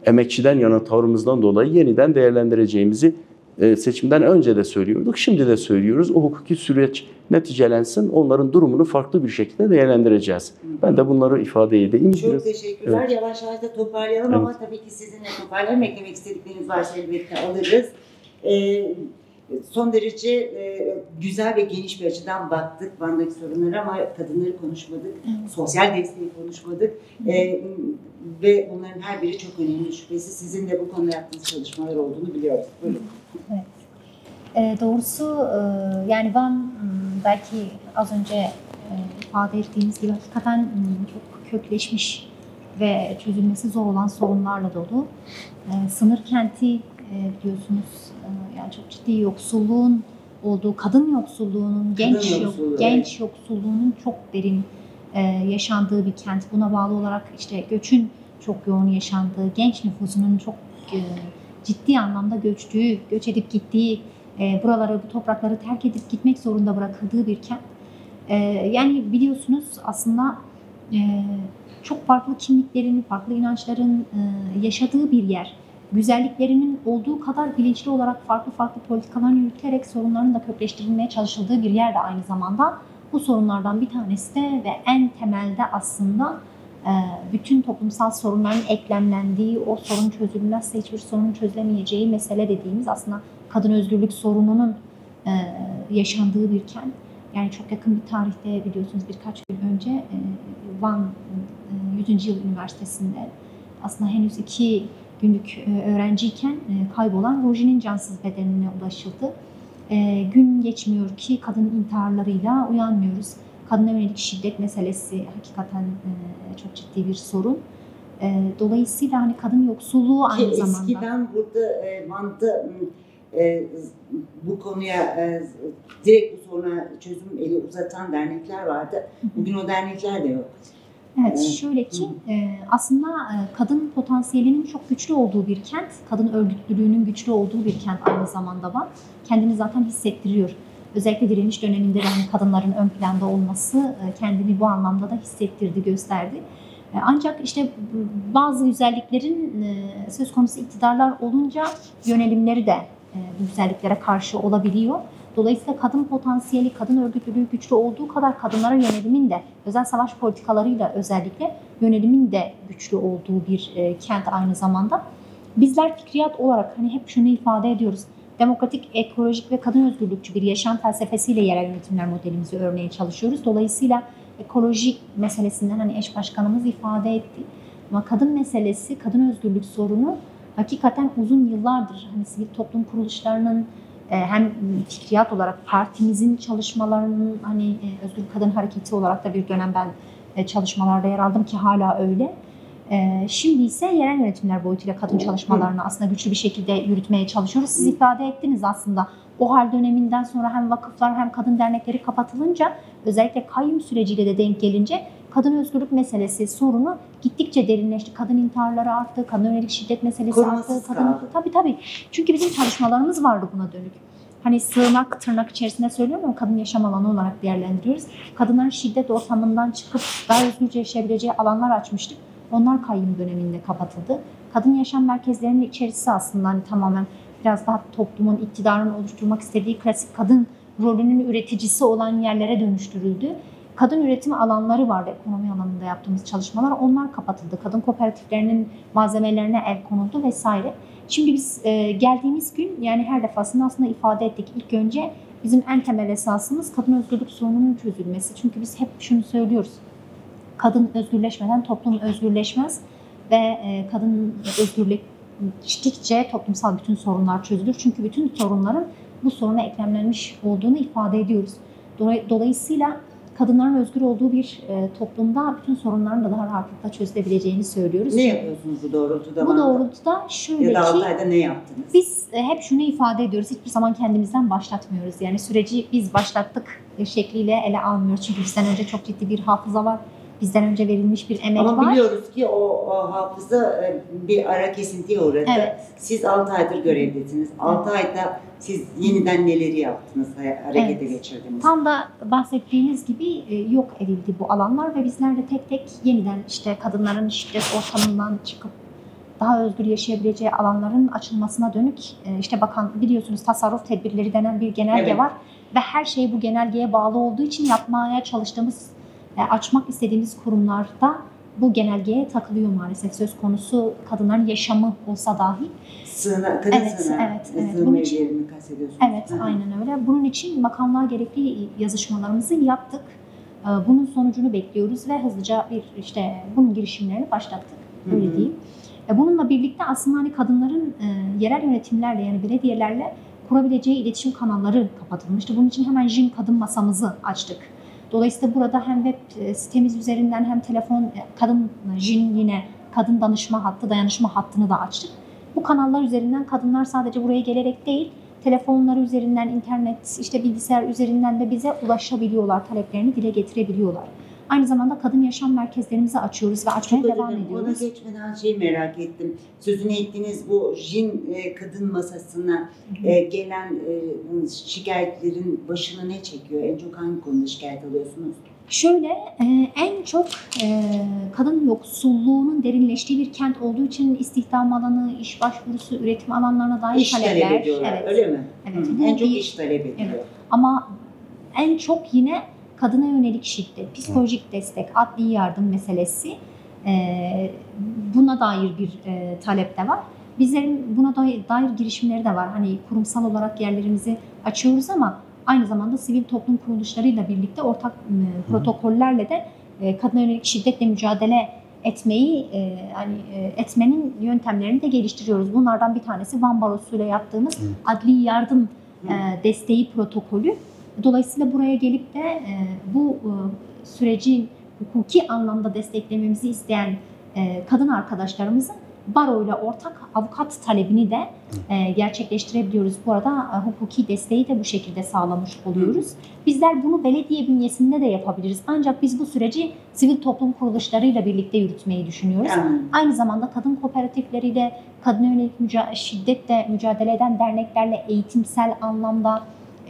Speaker 3: emekçiden yana tavrımızdan dolayı yeniden değerlendireceğimizi seçimden önce de söylüyorduk. Şimdi de söylüyoruz. O hukuki süreç neticelensin. Onların durumunu farklı bir şekilde değerlendireceğiz. Ben de bunları ifade edeyim.
Speaker 1: Çok
Speaker 3: Biraz-
Speaker 1: teşekkürler. Yavaş yavaş da toparlayalım ama tabii ki sizinle toparlayalım. Eklemek istedikleriniz varsa elbette alırız. Ee, son derece e, güzel ve geniş bir açıdan baktık Van'daki sorunlara ama kadınları konuşmadık. Sosyal desteği konuşmadık. Ve bunların her biri çok önemli şüphesiz. Sizin de bu konuda yaptığınız çalışmalar olduğunu biliyoruz. Buyurun.
Speaker 2: E, doğrusu e, yani Van m, belki az önce e, ifade ettiğimiz gibi hakikaten m, çok kökleşmiş ve çözülmesi zor olan sorunlarla dolu. E, sınır kenti e, biliyorsunuz e, yani çok ciddi yoksulluğun olduğu, kadın yoksulluğunun, genç yok-
Speaker 1: yoksulluğu,
Speaker 2: genç yoksulluğunun çok derin e, yaşandığı bir kent. Buna bağlı olarak işte göçün çok yoğun yaşandığı, genç nüfusunun çok e, ciddi anlamda göçtüğü, göç edip gittiği, e, buraları, bu toprakları terk edip gitmek zorunda bırakıldığı bir kent. E, yani biliyorsunuz aslında e, çok farklı kimliklerin, farklı inançların e, yaşadığı bir yer. Güzelliklerinin olduğu kadar bilinçli olarak farklı farklı politikaların yürüterek sorunların da kökleştirilmeye çalışıldığı bir yer de aynı zamanda. Bu sorunlardan bir tanesi de ve en temelde aslında bütün toplumsal sorunların eklemlendiği, o sorun çözülmezse hiçbir sorunun çözülemeyeceği mesele dediğimiz aslında kadın özgürlük sorununun e, yaşandığı bir kent. Yani çok yakın bir tarihte biliyorsunuz birkaç gün önce e, Van e, 100. Yıl Üniversitesi'nde aslında henüz iki günlük e, öğrenciyken e, kaybolan Rojin'in cansız bedenine ulaşıldı. E, gün geçmiyor ki kadın intiharlarıyla uyanmıyoruz. Kadına yönelik şiddet meselesi hakikaten e, çok ciddi bir sorun. E, dolayısıyla hani kadın yoksulluğu aynı
Speaker 1: Ki
Speaker 2: zamanda.
Speaker 1: eskiden burada e, e, bu konuya e, direkt bu soruna çözüm eli uzatan dernekler vardı. Bugün o dernekler de yok.
Speaker 2: Evet, şöyle ki aslında kadın potansiyelinin çok güçlü olduğu bir kent, kadın örgütlülüğünün güçlü olduğu bir kent aynı zamanda var. Kendini zaten hissettiriyor. Özellikle direniş döneminde de hani kadınların ön planda olması e, kendini bu anlamda da hissettirdi, gösterdi. E, Ancak işte bazı güzelliklerin e, söz konusu iktidarlar olunca yönelimleri de bu güzelliklere karşı olabiliyor. Dolayısıyla kadın potansiyeli, kadın örgütlülüğü güçlü olduğu kadar kadınlara yönelimin de özel savaş politikalarıyla özellikle yönelimin de güçlü olduğu bir kent aynı zamanda. Bizler fikriyat olarak hani hep şunu ifade ediyoruz. Demokratik, ekolojik ve kadın özgürlükçü bir yaşam felsefesiyle yerel yönetimler modelimizi örmeye çalışıyoruz. Dolayısıyla ekolojik meselesinden hani eş başkanımız ifade etti. Ama kadın meselesi, kadın özgürlük sorunu hakikaten uzun yıllardır hani sivil toplum kuruluşlarının e, hem fikriyat olarak partimizin çalışmalarının hani e, Özgür Kadın Hareketi olarak da bir dönem ben e, çalışmalarda yer aldım ki hala öyle. E, Şimdi ise yerel yönetimler boyutuyla kadın çalışmalarını aslında güçlü bir şekilde yürütmeye çalışıyoruz. Siz ifade ettiniz aslında o hal döneminden sonra hem vakıflar hem kadın dernekleri kapatılınca özellikle kayyum süreciyle de denk gelince kadın özgürlük meselesi sorunu gittikçe derinleşti. Kadın intiharları arttı, kadın yönelik şiddet meselesi
Speaker 1: Korumasız
Speaker 2: arttı. Kadın,
Speaker 1: kaldı.
Speaker 2: tabii tabii. Çünkü bizim çalışmalarımız vardı buna dönük. Hani sığınak tırnak içerisinde söylüyorum ama kadın yaşam alanı olarak değerlendiriyoruz. Kadınların şiddet ortamından çıkıp daha özgürce yaşayabileceği alanlar açmıştık. Onlar kayyum döneminde kapatıldı. Kadın yaşam merkezlerinin içerisi aslında hani tamamen biraz daha toplumun, iktidarın oluşturmak istediği klasik kadın rolünün üreticisi olan yerlere dönüştürüldü. Kadın üretim alanları vardı ekonomi alanında yaptığımız çalışmalar. Onlar kapatıldı. Kadın kooperatiflerinin malzemelerine el konuldu vesaire. Şimdi biz e, geldiğimiz gün yani her defasında aslında ifade ettik. İlk önce bizim en temel esasımız kadın özgürlük sorununun çözülmesi. Çünkü biz hep şunu söylüyoruz. Kadın özgürleşmeden toplum özgürleşmez ve e, kadın özgürleştikçe toplumsal bütün sorunlar çözülür. Çünkü bütün sorunların bu soruna eklemlenmiş olduğunu ifade ediyoruz. Dolay- Dolayısıyla kadınların özgür olduğu bir e, toplumda bütün sorunların da daha rahatlıkla çözülebileceğini söylüyoruz.
Speaker 1: Ne yapıyorsunuz bu doğrultuda?
Speaker 2: Bu doğrultuda şöyle
Speaker 1: Ya da
Speaker 2: ki
Speaker 1: Altay'da ne yaptınız?
Speaker 2: biz e, hep şunu ifade ediyoruz. Hiçbir zaman kendimizden başlatmıyoruz. Yani süreci biz başlattık şekliyle ele almıyoruz. Çünkü bizden önce çok ciddi bir hafıza var. Bizden önce verilmiş bir emek
Speaker 1: Ama
Speaker 2: var.
Speaker 1: biliyoruz ki o, o hafıza e, bir ara kesintiye uğradı.
Speaker 2: Evet.
Speaker 1: Siz 6 aydır görevdesiniz. 6 ayda siz yeniden neleri yaptınız, harekete
Speaker 2: Evet.
Speaker 1: geçirdiniz?
Speaker 2: Tam da bahsettiğiniz gibi e, yok edildi bu alanlar ve bizler de tek tek yeniden işte kadınların şiddet ortamından çıkıp daha özgür yaşayabileceği alanların açılmasına dönük e, işte bakan biliyorsunuz tasarruf tedbirleri denen bir genelge
Speaker 1: Evet.
Speaker 2: var ve her şey bu genelgeye bağlı olduğu için yapmaya çalıştığımız açmak istediğimiz kurumlarda bu genelgeye takılıyor maalesef söz konusu kadınların yaşamı olsa dahi.
Speaker 1: Sığına, kadın
Speaker 2: Evet,
Speaker 1: sığınağı,
Speaker 2: evet, evet. Bunun için-
Speaker 1: kastediyorsunuz.
Speaker 2: Evet,
Speaker 1: Hı
Speaker 2: aynen öyle. Bunun için bakanlığa gerekli yazışmalarımızı yaptık. Ee, Bunun sonucunu bekliyoruz ve hızlıca bir işte bunun girişimlerini başlattık. Öyle
Speaker 1: hı.
Speaker 2: diyeyim. Bununla birlikte aslında hani kadınların e, yerel yönetimlerle yani belediyelerle kurabileceği iletişim kanalları kapatılmıştı. Bunun için hemen JIN kadın masamızı açtık. Dolayısıyla burada hem web e, sitemiz üzerinden hem telefon e, kadın JIN yine kadın danışma hattı, dayanışma hattını da açtık. Bu kanallar üzerinden kadınlar sadece buraya gelerek değil, telefonları üzerinden, internet, işte bilgisayar üzerinden de bize ulaşabiliyorlar, taleplerini dile getirebiliyorlar. Aynı zamanda kadın yaşam merkezlerimizi açıyoruz ve açmaya
Speaker 1: Çok
Speaker 2: devam
Speaker 1: özür dilerim. Ona
Speaker 2: ediyoruz.
Speaker 1: geçmeden şeyi merak ettim. Sözünü ettiğiniz bu JIN e, kadın masasına e, gelen e, şikayetlerin başına ne çekiyor? En çok hangi konuda şikayet alıyorsunuz?
Speaker 2: Şöyle e, en çok kadın yoksulluğunun derinleştiği bir kent olduğu için istihdam alanı, iş başvurusu, üretim alanlarına dair
Speaker 1: İş
Speaker 2: talepler.
Speaker 1: talep ediyorlar,
Speaker 2: Evet.
Speaker 1: öyle mi?
Speaker 2: Evet,
Speaker 1: Hı, En çok iş talep ediliyor.
Speaker 2: Evet. Ama en çok yine kadına yönelik şiddet, psikolojik destek, adli yardım meselesi e, buna dair bir e, talep de var. Bizlerin buna dair, dair girişimleri de var. Hani kurumsal olarak yerlerimizi açıyoruz ama aynı zamanda sivil toplum kuruluşlarıyla birlikte ortak e, protokollerle de e, kadına yönelik şiddetle mücadele etmeyi e, hani e, etmenin yöntemlerini de geliştiriyoruz. Bunlardan bir tanesi Van Barosu ile yaptığımız
Speaker 3: Evet.
Speaker 2: adli yardım
Speaker 1: Hı.
Speaker 2: e, desteği protokolü. Dolayısıyla buraya gelip de e, bu e, süreci hukuki anlamda desteklememizi isteyen e, kadın arkadaşlarımızın baroyla ortak avukat talebini de e, gerçekleştirebiliyoruz. Bu arada e, hukuki desteği de bu şekilde sağlamış oluyoruz. Bizler bunu belediye bünyesinde de yapabiliriz. Ancak biz bu süreci sivil toplum kuruluşlarıyla birlikte yürütmeyi düşünüyoruz.
Speaker 1: Yani,
Speaker 2: Aynı zamanda kadın kooperatifleriyle, kadın yönelik müca- şiddetle mücadele eden derneklerle eğitimsel anlamda,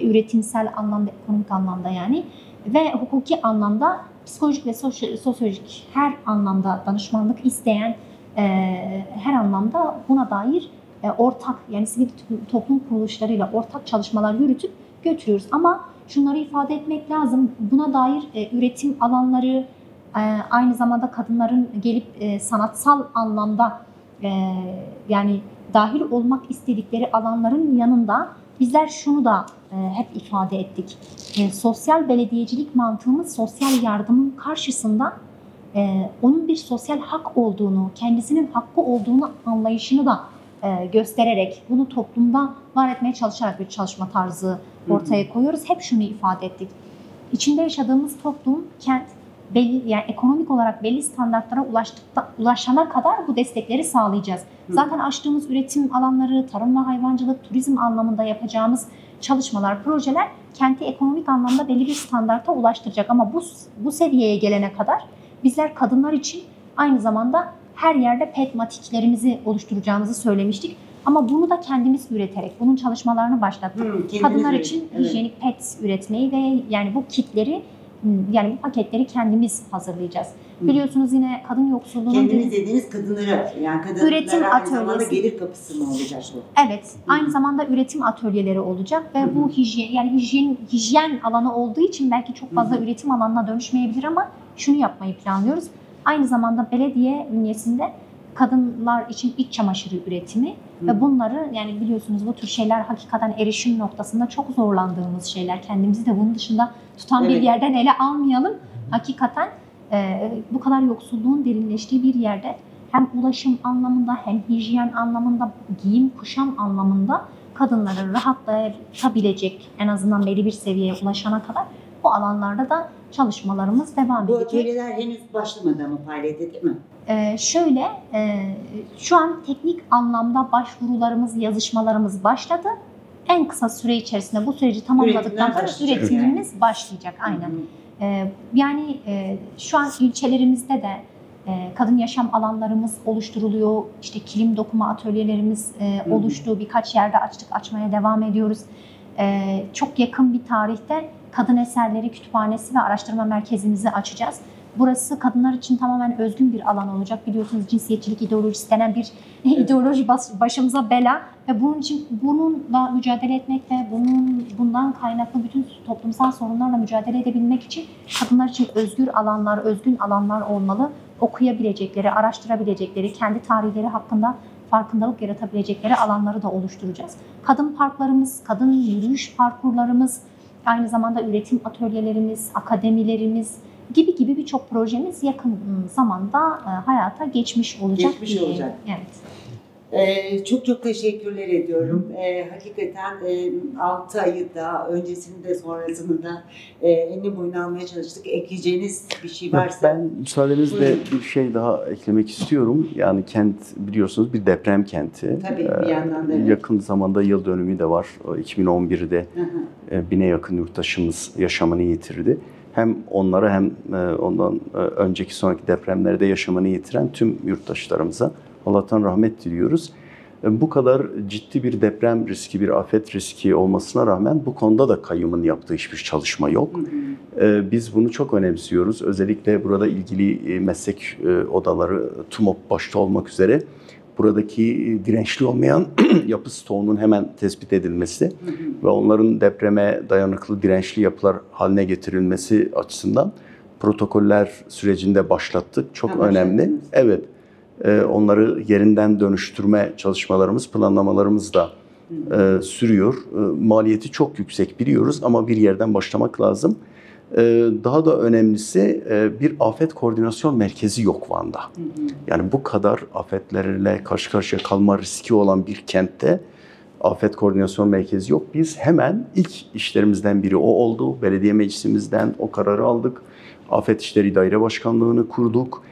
Speaker 2: üretimsel anlamda, ekonomik anlamda yani ve hukuki anlamda psikolojik ve sosyo- sosyolojik her anlamda danışmanlık isteyen e, her anlamda buna dair e, ortak yani sivil toplum kuruluşlarıyla ortak çalışmalar yürütüp götürüyoruz. Ama şunları ifade etmek lazım. Buna dair e, üretim alanları, e, aynı zamanda kadınların gelip e, sanatsal anlamda e, yani dahil olmak istedikleri alanların yanında bizler şunu da e, hep ifade ettik. E, sosyal belediyecilik mantığımız sosyal yardımın karşısında e, onun bir sosyal hak olduğunu, kendisinin hakkı olduğunu anlayışını da göstererek, bunu toplumda var etmeye çalışarak bir çalışma tarzı ortaya koyuyoruz. Hep şunu ifade ettik. İçinde yaşadığımız toplum, kent belli yani ekonomik olarak belli standartlara ulaştıkta, ulaşana kadar bu destekleri sağlayacağız.
Speaker 1: Hı.
Speaker 2: Zaten açtığımız üretim alanları, tarım ve hayvancılık, turizm anlamında yapacağımız çalışmalar, projeler kenti ekonomik anlamda belli bir standarta ulaştıracak. Ama bu bu seviyeye gelene kadar bizler kadınlar için aynı zamanda her yerde pet matiklerimizi oluşturacağımızı söylemiştik. Ama bunu da kendimiz üreterek, bunun çalışmalarını başlattık.
Speaker 1: Hı,
Speaker 2: Kadınlar
Speaker 1: üretin.
Speaker 2: için
Speaker 1: Evet.
Speaker 2: hijyenik pet üretmeyi ve yani bu kitleri yani bu paketleri kendimiz hazırlayacağız.
Speaker 1: Hı.
Speaker 2: Biliyorsunuz yine kadın yoksulluğunun
Speaker 1: Kendiniz dediğiniz kadınlara yani kadınlara
Speaker 2: Üretim
Speaker 1: aynı zamanda
Speaker 2: atölyesi.
Speaker 1: gelir kapısı mı olacak bu?
Speaker 2: Evet, aynı zamanda üretim atölyeleri olacak ve
Speaker 1: Hı hı.
Speaker 2: bu hijyen yani hijyen hijyen alanı olduğu için belki çok fazla
Speaker 1: Hı hı.
Speaker 2: üretim alanına dönüşmeyebilir ama şunu yapmayı planlıyoruz. Aynı zamanda belediye bünyesinde kadınlar için iç çamaşırı üretimi
Speaker 1: Hı.
Speaker 2: ve bunları yani biliyorsunuz bu tür şeyler hakikaten erişim noktasında çok zorlandığımız şeyler. Kendimizi de bunun dışında tutan bir
Speaker 1: Evet.
Speaker 2: yerden ele almayalım. Hakikaten e, bu kadar yoksulluğun derinleştiği bir yerde hem ulaşım anlamında hem hijyen anlamında, giyim kuşam anlamında kadınları rahatlatabilecek en azından belli bir seviyeye ulaşana kadar bu alanlarda da çalışmalarımız devam
Speaker 1: Bu
Speaker 2: edecek.
Speaker 1: atölyeler henüz başlamadı ama faaliyete değil mi?
Speaker 2: Ee, şöyle, e, şu an teknik anlamda başvurularımız, yazışmalarımız başladı. En kısa süre içerisinde bu süreci tamamladıktan sonra üretimimiz başlayacak. Aynen.
Speaker 1: Hı hı.
Speaker 2: Ee, yani e, şu an ilçelerimizde de e, kadın yaşam alanlarımız oluşturuluyor. İşte kilim dokuma atölyelerimiz e, oluştu. Birkaç yerde açtık, açmaya devam ediyoruz. E, çok yakın bir tarihte kadın eserleri kütüphanesi ve araştırma merkezimizi açacağız. Burası kadınlar için tamamen özgün bir alan olacak. Biliyorsunuz cinsiyetçilik ideolojisi denen bir ideoloji bas- başımıza bela ve bunun için bununla mücadele etmek ve bunun bundan kaynaklı bütün toplumsal sorunlarla mücadele edebilmek için kadınlar için özgür alanlar, özgün alanlar olmalı. Okuyabilecekleri, araştırabilecekleri, kendi tarihleri hakkında farkındalık yaratabilecekleri alanları da oluşturacağız. Kadın parklarımız, kadın yürüyüş parkurlarımız, aynı zamanda üretim atölyelerimiz, akademilerimiz gibi gibi birçok projemiz yakın zamanda e, hayata geçmiş olacak.
Speaker 1: Geçmiş
Speaker 2: diyeyim.
Speaker 1: olacak.
Speaker 2: Evet.
Speaker 1: Ee, çok çok teşekkürler ediyorum. Ee, hakikaten e, 6 ayı da öncesini de sonrasını da e, enine boyuna almaya çalıştık. Ekleyeceğiniz bir şey varsa.
Speaker 3: Ben müsaadenizle
Speaker 1: Buyurun.
Speaker 3: bir şey daha eklemek istiyorum. Yani kent biliyorsunuz bir deprem kenti.
Speaker 1: Tabii, bir
Speaker 3: Ee,
Speaker 1: yandan da evet.
Speaker 3: Yakın zamanda yıl dönümü de var. O 2011'de
Speaker 1: Hı hı.
Speaker 3: e, bine yakın yurttaşımız yaşamını yitirdi. Hem onlara hem e, ondan e, önceki sonraki depremlerde yaşamını yitiren tüm yurttaşlarımıza Allah'tan rahmet diliyoruz. E, Bu kadar ciddi bir deprem riski, bir afet riski olmasına rağmen bu konuda da kayyumun yaptığı hiçbir çalışma yok. Biz bunu çok önemsiyoruz. Özellikle burada ilgili meslek odaları, TUMOP başta olmak üzere buradaki e, dirençli olmayan yapı stoğunun hemen tespit edilmesi
Speaker 1: Hı hı.
Speaker 3: ve onların depreme dayanıklı dirençli yapılar haline getirilmesi açısından protokoller sürecinde başlattık. Çok
Speaker 1: Ha,
Speaker 3: önemli. Evet. e, Onları yerinden dönüştürme çalışmalarımız, planlamalarımız da e, sürüyor. E, maliyeti çok yüksek biliyoruz ama bir yerden başlamak lazım. E, daha da önemlisi e, bir afet koordinasyon merkezi yok Van'da.
Speaker 1: Hı hı.
Speaker 3: Yani bu kadar afetlerle karşı karşıya kalma riski olan bir kentte afet koordinasyon merkezi yok. Biz hemen ilk işlerimizden biri o oldu. Belediye meclisimizden o kararı aldık. Afet İşleri Daire Başkanlığı'nı kurduk.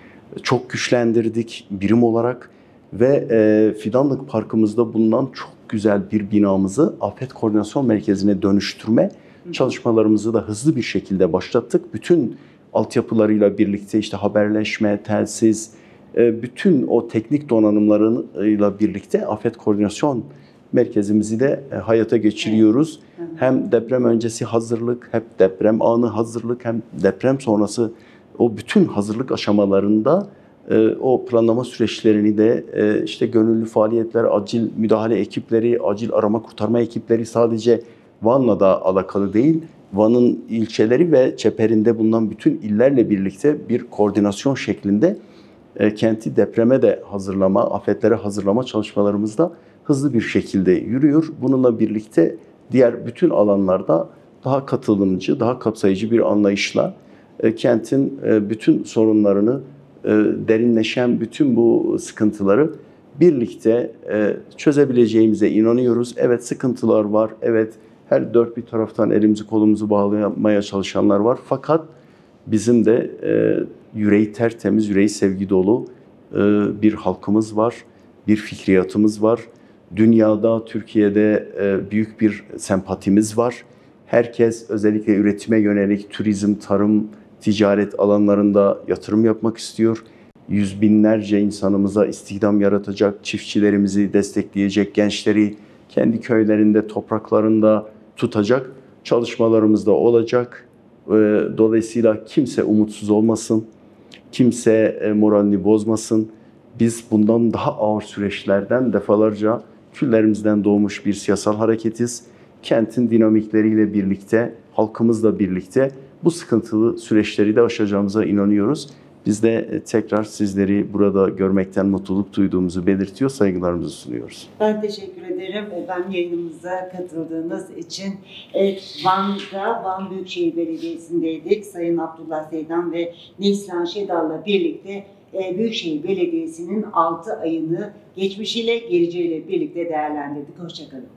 Speaker 3: Çok güçlendirdik birim olarak ve e, Fidanlık Parkımızda bulunan çok güzel bir binamızı Afet Koordinasyon Merkezi'ne dönüştürme çalışmalarımızı da hızlı bir şekilde başlattık. Bütün altyapılarıyla birlikte işte haberleşme, telsiz, e, bütün o teknik donanımlarıyla birlikte Afet Koordinasyon Merkezimizi de e, hayata geçiriyoruz. Hem deprem öncesi hazırlık, hem deprem anı hazırlık, hem deprem sonrası o bütün hazırlık aşamalarında e, o planlama süreçlerini de işte gönüllü faaliyetler, acil müdahale ekipleri, acil arama kurtarma ekipleri sadece Van'la da alakalı değil. Van'ın ilçeleri ve çeperinde bulunan bütün illerle birlikte bir koordinasyon şeklinde e, kenti depreme de hazırlama, afetlere hazırlama çalışmalarımız da hızlı bir şekilde yürüyor. Bununla birlikte diğer bütün alanlarda daha katılımcı, daha kapsayıcı bir anlayışla e, kentin e, bütün sorunlarını, e, derinleşen bütün bu sıkıntıları birlikte e, çözebileceğimize inanıyoruz. Evet sıkıntılar var, evet her dört bir taraftan elimizi kolumuzu bağlamaya çalışanlar var. Fakat bizim de e, yüreği tertemiz, yüreği sevgi dolu e, bir halkımız var, bir fikriyatımız var. Dünyada, Türkiye'de e, büyük bir sempatimiz var. Herkes özellikle üretime yönelik turizm, tarım, ticaret alanlarında yatırım yapmak istiyor. Yüz binlerce insanımıza istihdam yaratacak, çiftçilerimizi destekleyecek, gençleri kendi köylerinde, topraklarında tutacak çalışmalarımız da olacak. Dolayısıyla kimse umutsuz olmasın, kimse e, moralini bozmasın. Biz bundan daha ağır süreçlerden defalarca küllerimizden doğmuş bir siyasal hareketiz. Kentin dinamikleriyle birlikte, halkımızla birlikte bu sıkıntılı süreçleri de aşacağımıza inanıyoruz. Biz de e, tekrar sizleri burada görmekten mutluluk duyduğumuzu belirtiyor, saygılarımızı sunuyoruz.
Speaker 1: Ben teşekkür ederim efendim yayınımıza katıldığınız için. Evet, Van'da, Van Büyükşehir Belediyesi'ndeydik. Sayın Abdullah Seydan ve Neslihan Şedal'la birlikte e, Büyükşehir Belediyesi'nin 6 ayını geçmişiyle geleceğiyle birlikte değerlendirdik. Hoşçakalın.